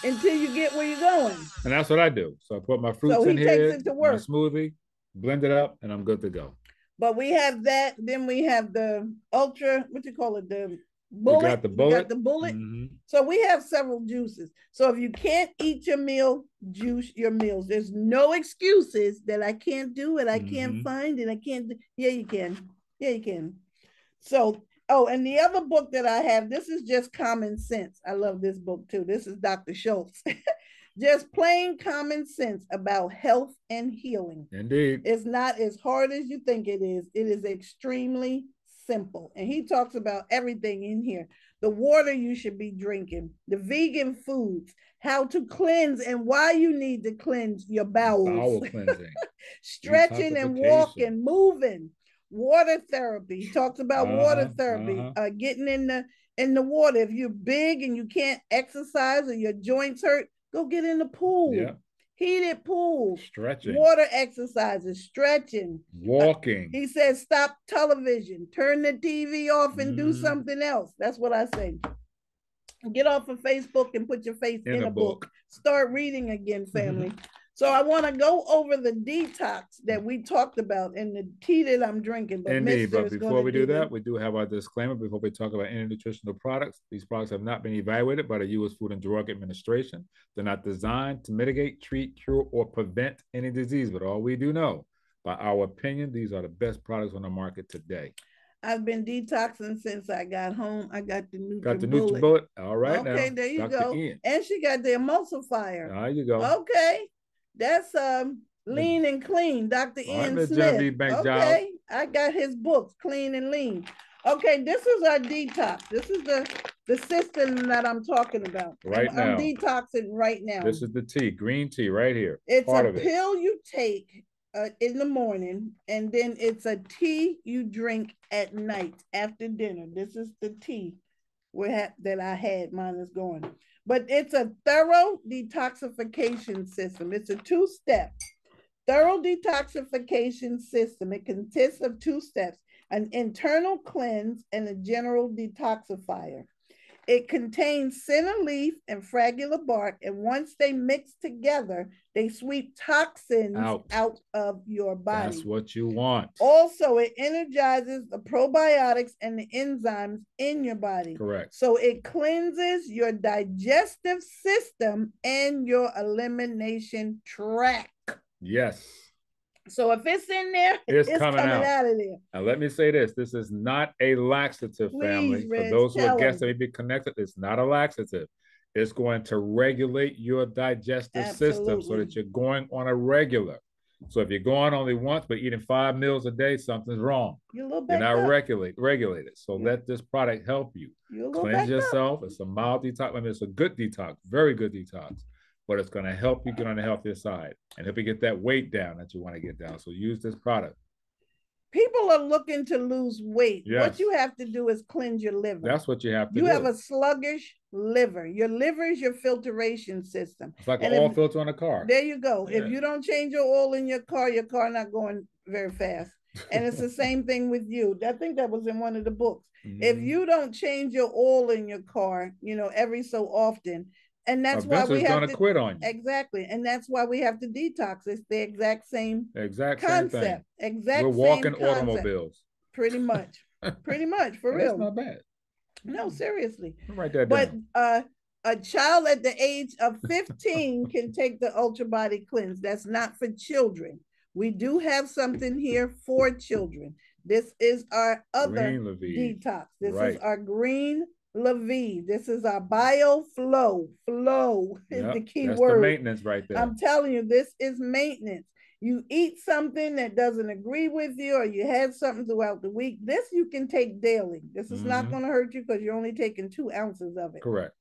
until you get where you're going. And that's what I do. So I put my fruits so in here, it to work. smoothie, blend it up, and I'm good to go. But we have that. Then we have the ultra, what you call it, the bullet. You got the bullet. Got the bullet. Mm-hmm. So we have several juices. So if you can't eat your meal, juice your meals. There's no excuses that I can't do it. I mm-hmm. can't find it. I can't. Do... Yeah, you can. Yeah, you can. So, oh, and the other book that I have, this is just common sense. I love this book too. This is Dr. Schulze. just plain common sense about health and healing. Indeed. It's not as hard as you think it is. It is extremely simple. And he talks about everything in here the water you should be drinking, the vegan foods, how to cleanse and why you need to cleanse your bowels, Bowel cleansing, stretching and walking, moving, water therapy. He talks about uh-huh, water therapy, uh-huh. uh, getting in the in the water. If you're big and you can't exercise or your joints hurt, go get in the pool. Yeah. Heated pool, Stretching, water exercises, stretching. walking. He says, stop television, turn the TV off and do Mhm. something else. That's what I say. Get off of Facebook and put your face in, a book. Start reading again, family. So I want to go over the detox that we talked about and the tea that I'm drinking. But Indeed, but before we do that, we do have our disclaimer before we talk about any nutritional products. These products have not been evaluated by the U.S. Food and Drug Administration. They're not designed to mitigate, treat, cure, or prevent any disease. But all we do know, by our opinion, these are the best products on the market today. I've been detoxing since I got home. I got the NutriBullet. Got the NutriBullet. All right okay, now. there you Dr. go. Ian. And she got the emulsifier. There you go. Okay, that's um lean and clean, Dr. Right, Ian Miss Smith. Genevieve Banks Giles. Okay, I got his books, Clean and Lean. Okay, this is our detox. This is the the system that I'm talking about. Right I'm, I'm now. detoxing right now. This is the tea, green tea right here. it's part a of it. pill you take uh, in the morning, and then it's a tea you drink at night after dinner. This is the tea we had that I had. Mine is gone, but it's a thorough detoxification system. It's a two step thorough detoxification system. It consists of two steps: an internal cleanse and a general detoxifier. It contains senna leaf and frangula bark, and once they mix together, they sweep toxins Out. out, of your body. That's what you want. Also, it energizes the probiotics and the enzymes in your body. Correct. So it cleanses your digestive system and your elimination tract. Yes. So if it's in there, It's it's, coming coming, out. out. of there. Now, let me say this this is not a laxative, family. Please, For those who are guests that may be connected, it's not a laxative. It's going to regulate your digestive system so that you're going on a regular. So if you're going only once but eating five meals a day, something's wrong. You're a little You're not up. regulate regulated. So Yeah. let this product help you. Cleanse back up. yourself. It's a mild detox. I mean, it's a good detox, very good detox. But it's going to help you get on the healthier side and help you get that weight down that you want to get down. So use this product. People are looking to lose weight. Yes. What you have to do is cleanse your liver. That's what you have to do. you do. have a sluggish liver. Your liver is your filtration system. it's like and an oil if- filter on a car. There you go. Yeah. If you don't change your oil in your car, your car not going very fast. And it's the same thing with you. I think that was in one of the books. If Mhm. you don't change your oil in your car, you know, every so often, and that's why we have gonna quit on you. exactly, and that's why we have to detox. It's the exact same Exact same thing. concept. Exact We're walking concept. automobiles. Pretty much. Pretty much for real. That's not bad. No, seriously. Write that But down. uh, a child at the age of 15 can take the Ultra Body Cleanse. That's not for children. We do have something here for children. This is our other detox. This Right. is our green Le'Vive. This is our bioflow. Flow Flow is Yep, the key That's word. the maintenance right there. I'm telling you, this is maintenance. You eat something that doesn't agree with you, or you had something throughout the week. This you can take daily. This is not Mhm. going to hurt you because you're only taking two ounces of it. Correct.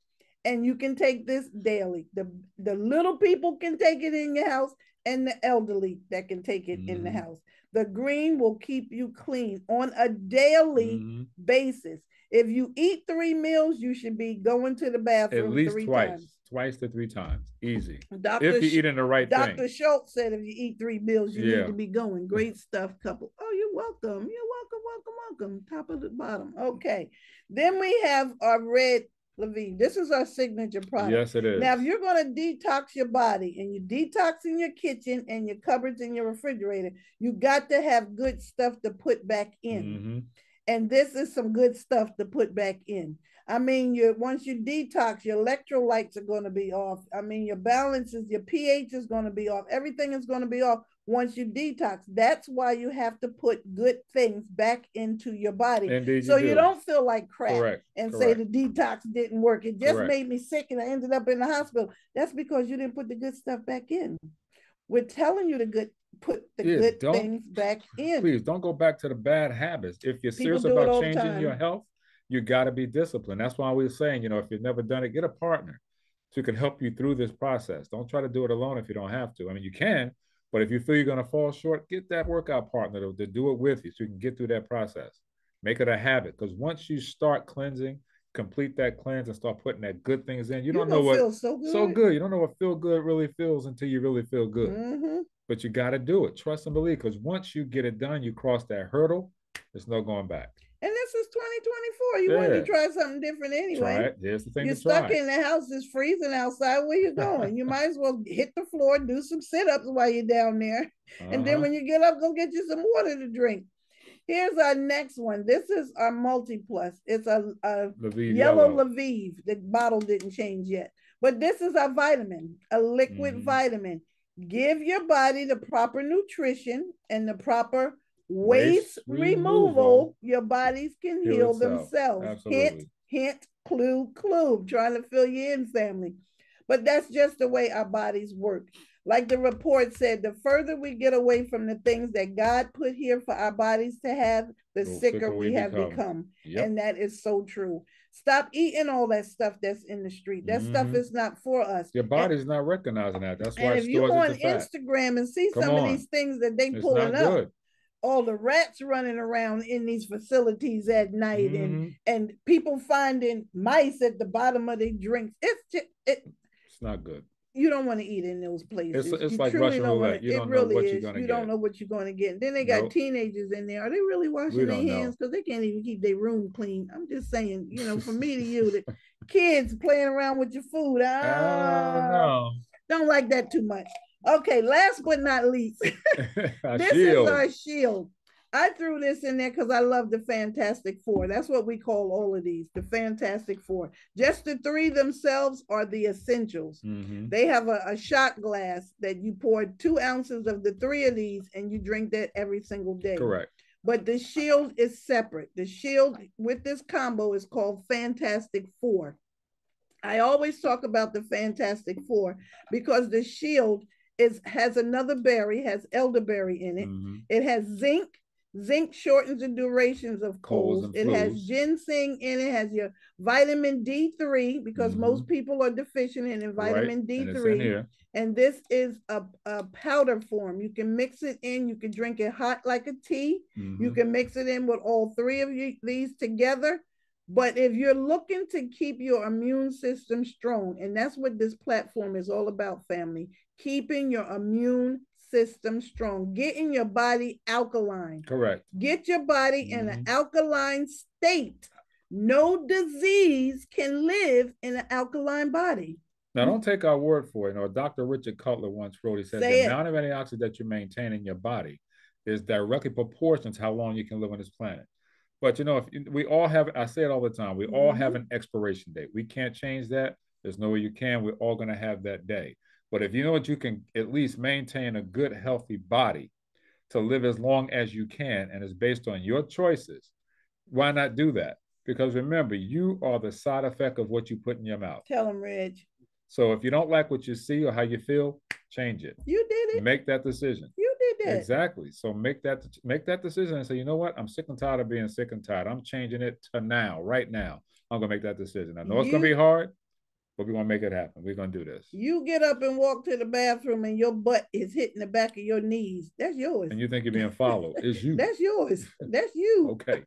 And you can take this daily. The the little people can take it in your house, and the elderly that can take it in the Mhm. house. The green will keep you clean on a daily Mhm. basis. If you eat three meals, you should be going to the bathroom At least three twice. times. Twice to three times. Easy. Dr. If you're eating the right Dr. thing. Schulze said if you eat three meals, you Yeah. need to be going. Great stuff, couple. Oh, you're welcome. You're welcome, welcome, welcome. Top of the bottom. Okay. Then we have our red Le'Vive. This is our signature product. Yes, it is. Now, if you're going to detox your body and you detox in your kitchen and your cupboards and your refrigerator, you got to have good stuff to put back in. Mhm. And this is some good stuff to put back in. I mean, you once you detox, your electrolytes are going to be off. I mean, your balances, your pH is going to be off. Everything is going to be off once you detox. That's why you have to put good things back into your body. Indeed. so you, you do. don't feel like crap Correct. and say the detox didn't work. It just Correct. made me sick and I ended up in the hospital. That's because you didn't put the good stuff back in. We're telling you to good put the Yeah, good things back in. Please don't go back to the bad habits. If you're People serious do it all about changing your health, you got to be disciplined. That's why we're saying, you know, if you've never done it, get a partner who can help you through this process. Don't try to do it alone if you don't have to. I mean, you can, but if you feel you're going to fall short, get that workout partner to, to do it with you so you can get through that process. Make it a habit because once you start cleansing, complete that cleanse and start putting that good things in, you, You don't know what so good. so good. You don't know what feel good really feels until you really feel good. Mhm. But you got to do it. Trust and believe. Because once you get it done, you cross that hurdle. There's no going back. And this is 2024. You want to try something different anyway. Try it. Here's the thing You're to try. stuck in the house, it's freezing outside. Where you going? You might as well hit the floor, do some sit-ups while you're down there. And then Uh-huh. when you get up, go get you some water to drink. Here's our next one. This is our multi plus. It's a, a Lviv yellow yellow. Lviv. The bottle didn't change yet. But this is a vitamin, a liquid Mhm. vitamin. Give your body the proper nutrition and the proper Waste waste removal. removal. Your bodies can Heal heal, themselves. Hint, Absolutely. hint, clue, clue. Trying to fill you in, family. But that's just the way our bodies work. Like the report said, the further we get away from the things that God put here for our bodies to have, the The sicker sicker we we have become. become. Yep. And that is so true. Stop eating all that stuff that's in the street. That stuff Mhm. is not for us. Your And- body's not recognizing that. That's why And if you go on. Instagram and see Come some of these things that they It's pulling up, good. all the rats running around in these facilities at night and Mhm. and people finding mice at the bottom of their drinks. It's just, it, It's not good. You don't want to eat in those places. it's You like truly Russian don't wanna- You it don't know really what you're is. gonna You don't know what you're going to get. And Then they got Nope. teenagers in there. Are they really washing their hands? Because they can't even keep their room clean. I'm just saying, you know, from me to you, the kids playing around with your food. Oh Ah, no. don't like that too much. Okay, last but not least, this shield. is our shield. I threw this in there because I love the Fantastic Four. That's what we call all of these, the Fantastic Four. Just the three themselves are the essentials. Mhm. They have a, a shot glass that you pour two ounces of the three of these and you drink that every single day. Correct. But the shield is separate. The shield with this combo is called Fantastic Four. I always talk about the Fantastic Four because the shield is has another berry, has elderberry in it. Mhm. It has zinc. Zinc shortens the durations of Colds and It has ginseng in it. Has your vitamin D3 because Mhm. most people are deficient in vitamin Right, and it's in D3. here. And this is a, a powder form. You can mix it in. You can drink it hot like a tea. You Mhm. can mix it in with all three of you, these together. But if you're looking to keep your immune system strong, and that's what this platform is all about, family, keeping your immune system strong, getting your body alkaline, Correct. get your body in an Mhm. alkaline state. No disease can live in an alkaline body. Now, don't take our word for it. You know, Dr. Richard Cutler once wrote, he said, Say the it. amount of antioxidants that you maintain in your body is directly proportional to how long you can live on this planet. But, you know, if we all have, I say it all the time, we all have an expiration date. We can't change that. There's no way you can. We're all going to have that day. But if you know what you can at least maintain a good, healthy body to live as long as you can, and it's based on your choices, why not do that? Because remember, you are the side effect of what you put in your mouth. Tell them, Reg. So if you don't like what you see or how you feel, change it. You did it. Make that decision. You did that. Exactly. So make that make that decision and say, you know what? I'm sick and tired of being sick and tired. I'm changing it to now, right now. I'm gonna make that decision. I know it's gonna be hard, but we're gonna make it happen. We're gonna do this. You get up and walk to the bathroom and your butt is hitting the back of your knees. That's yours. And you think you're being followed. It's you. That's yours. That's you. okay.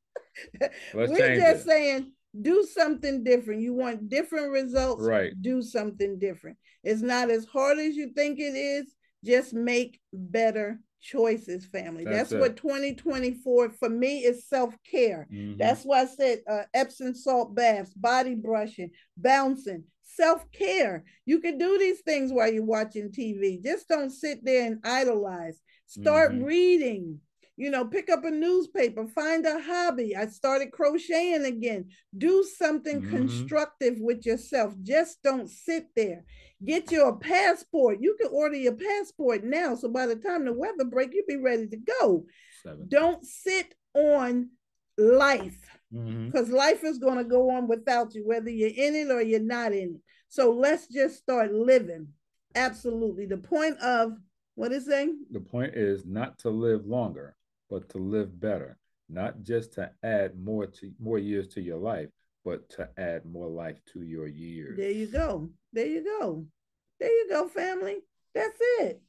Let's We're just it. saying do something different. You want different results. Right. Do something different. It's not as hard as you think it is. Just make better choices, family. That's That's, what 2024 for me is self-care. Mhm. That's why I said uh, Epsom salt baths, body brushing, bouncing, self care. You can do these things while you're watching TV. Just don't sit there and idolize. Start Mhm. reading. You know, pick up a newspaper, find a hobby. I started crocheting again. Do something Mhm. constructive with yourself. Just don't sit there. Get your passport. You can order your passport now. So by the time the weather break, you'll be ready to go. Don't sit on life Mhm. because life is going to go on without you, whether you're in it or you're not in it. So let's just start living. Absolutely. The point of what is saying? The point is not to live longer, but to live better. Not just to add more to more years to your life, but to add more life to your years. There you go. There you go. There you go, family. That's it.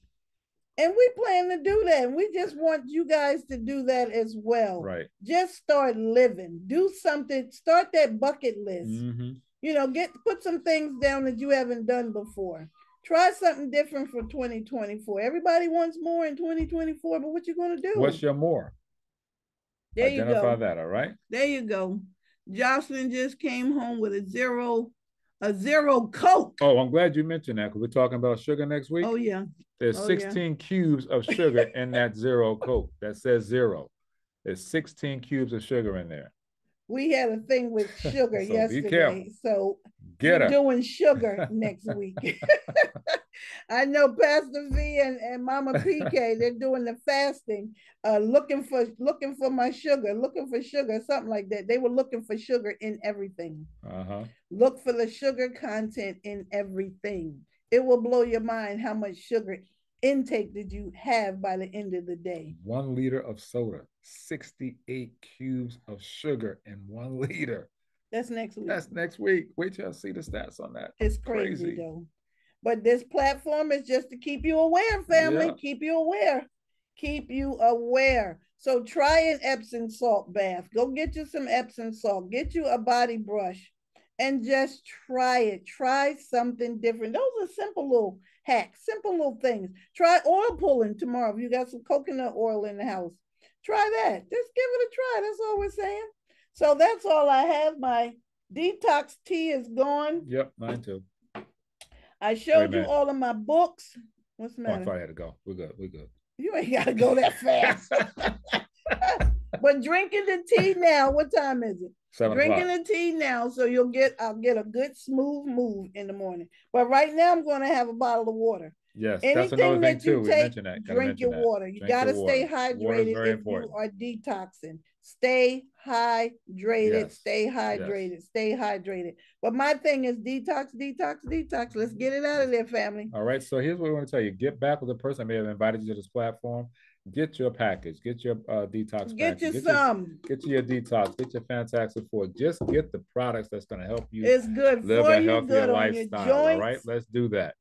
And we plan to do that. And we just want you guys to do that as well. Right. Just start living. Do something. Start that bucket list. Mm-hmm. You know, get put some things down that you haven't done before. Try something different for 2024. Everybody wants more in 2024, but what you gonna do? What's your more? there you Identify go. that. All right. There you go. Jocelyn just came home with a zero, a zero Coke. Oh, I'm glad you mentioned that because we're talking about sugar next week. Oh yeah. There's oh, yeah. 16 cubes of sugar in that zero Coke that says zero. There's 16 cubes of sugar in there. We had a thing with sugar So be yesterday. careful. So Get we're doing sugar next week. I know Pastor V and, and Mama PK, they're doing the fasting, uh, looking for looking for my sugar, looking for sugar, something like that. They were looking for sugar in everything. Uh-huh. Look for the sugar content in everything. It will blow your mind how much sugar intake did you have by the end of the day. One liter of soda, 68 cubes of sugar in one liter. That's next week. That's next week. Wait till I see the stats on that. It's crazy, crazy. though. But this platform is just to keep you aware, family. Yeah. Keep you aware. Keep you aware. So try an Epsom salt bath. Go get you some Epsom salt. Get you a body brush and just try it. Try something different. Those are simple little hacks, simple little things. Try oil pulling tomorrow. If you got some coconut oil in the house, try that. Just give it a try. That's all we're saying. So that's all I have. My detox tea is gone. Yep, mine too. I showed you all of my books. What's the Oh, I matter? thought I had to go. We're good. We're good. You ain't gotta go that fast. but drinking the tea now, what time is it? Seven drinking o'clock. the tea now, so you'll get I'll get a good smooth move in the morning. But right now I'm gonna have a bottle of water. Yes, that's Anything another thing that you too. Take. Drink your that. water. You gotta stay water. Water hydrated if important. you are detoxing. Stay hydrated, Yes. stay hydrated, stay hydrated. But my thing is detox, detox, detox. Let's get it out of there, family. All right. So here's what we want to tell you. Get back with the person that may have invited you to this platform. Get your package. Get your uh, detox Get package. you some. Get you your detox. Get your fantastic four. Just get the products that's going to help you It's good live for a healthier lifestyle. All right. Let's do that.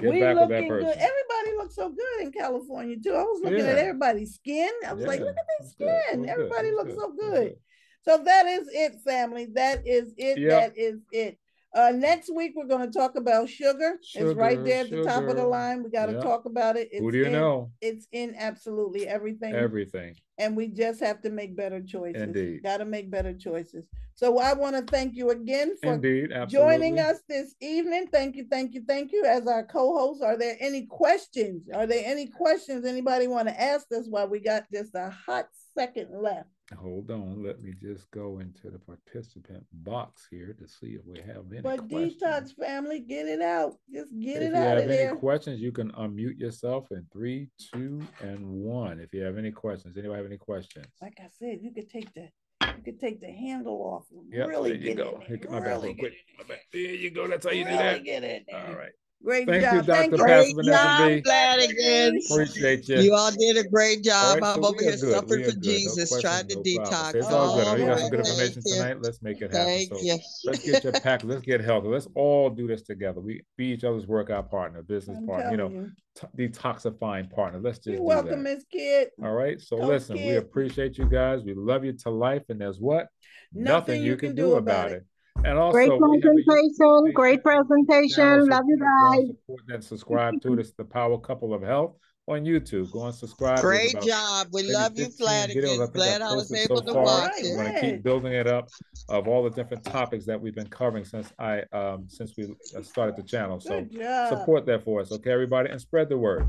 Get we back looking good. Everybody looks so good in California too. I was looking at everybody's skin. I was like, look at their good, skin. good, Everybody it's looks good, so good. good. So that is it, family. That is it. Yep. That is it. Uh, next week we're going to talk about sugar. it's right there at the top of the line. We got to Yep. talk about it. It's Who do you in, know? It's in absolutely everything, Everything. and we just have to make better choices. Indeed. Got to make better choices. So I want to thank you again for Indeed. Joining us this evening. Thank you, thank you, thank you. As our co-host, are there any questions? Are there any questions anybody want to ask us while we got just a hot second left? Hold on. Let me just go into the participant box here to see if we have any But questions. detox family, get it out. Just get if it out. If you have of any there. questions, you can unmute yourself in three, two, and one. If you have any questions, anybody have any questions? Like I said, you could take the you could take the handle off. and Yep, really there you get go. in Here, my bad, really real quick. My bad. There you go. That's how you there, do really that. get in there. All right. Great Thank you, job. Thank Dr. you. Pastor Vanessa job, B. Flanagan. Appreciate you. You all did a great job. right, I'm so over here good. suffering We for good. No Jesus, questions, trying to no problem. detox. It's all good. All We got some good information Thank you. tonight. Let's make it happen. Thank So you. let's get your pack. Let's get healthy. Let's all do this together. We be each other's workout partner, business I'm partner, you know, telling t- detoxifying partner. Let's just You're do welcome, that. Miss Kid. All right. So Coach listen, we appreciate you guys. We love you to life, and there's what Nothing you can do about it. And also, Great we a presentation, great presentation. Love you so go and guys. support and subscribe to this, the Power Couple of Health on YouTube. Go and subscribe. Great job. We love you, 15 Flanagan. Glad I've I was able so to far. watch Right, it. I'm going to keep building it up of all the different topics that we've been covering since I um since we uh, started the channel. So Good support that for us, okay, everybody, and spread the word.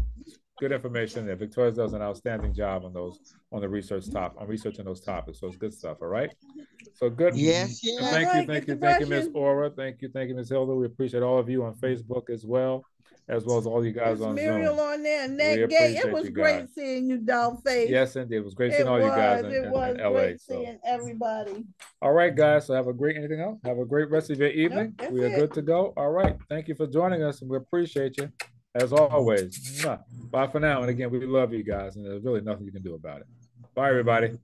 Good information there. Victoria does an outstanding job on those on the research top on researching those topics. So it's good stuff. All right. So good. Yes, And yes. Thank All you, right, thank get you, thank you, Miss. Aura. Thank you, thank you, Miss Hilda. We appreciate all of you on Facebook as well, as well as all you guys Miss on Muriel Zoom. on there, and We Nat Gay. appreciate It was great guys. seeing you, doll face. Yes, indeed. It was great it seeing all you guys was. in, it in- was in LA. great So, seeing everybody. all right, guys. So have a great anything else. Have a great rest of your evening. that's we are it. good to go. All right. Thank you for joining us, and we appreciate you as always. Bye for now. And again, we love you guys, and there's really nothing you can do about it. Bye, everybody.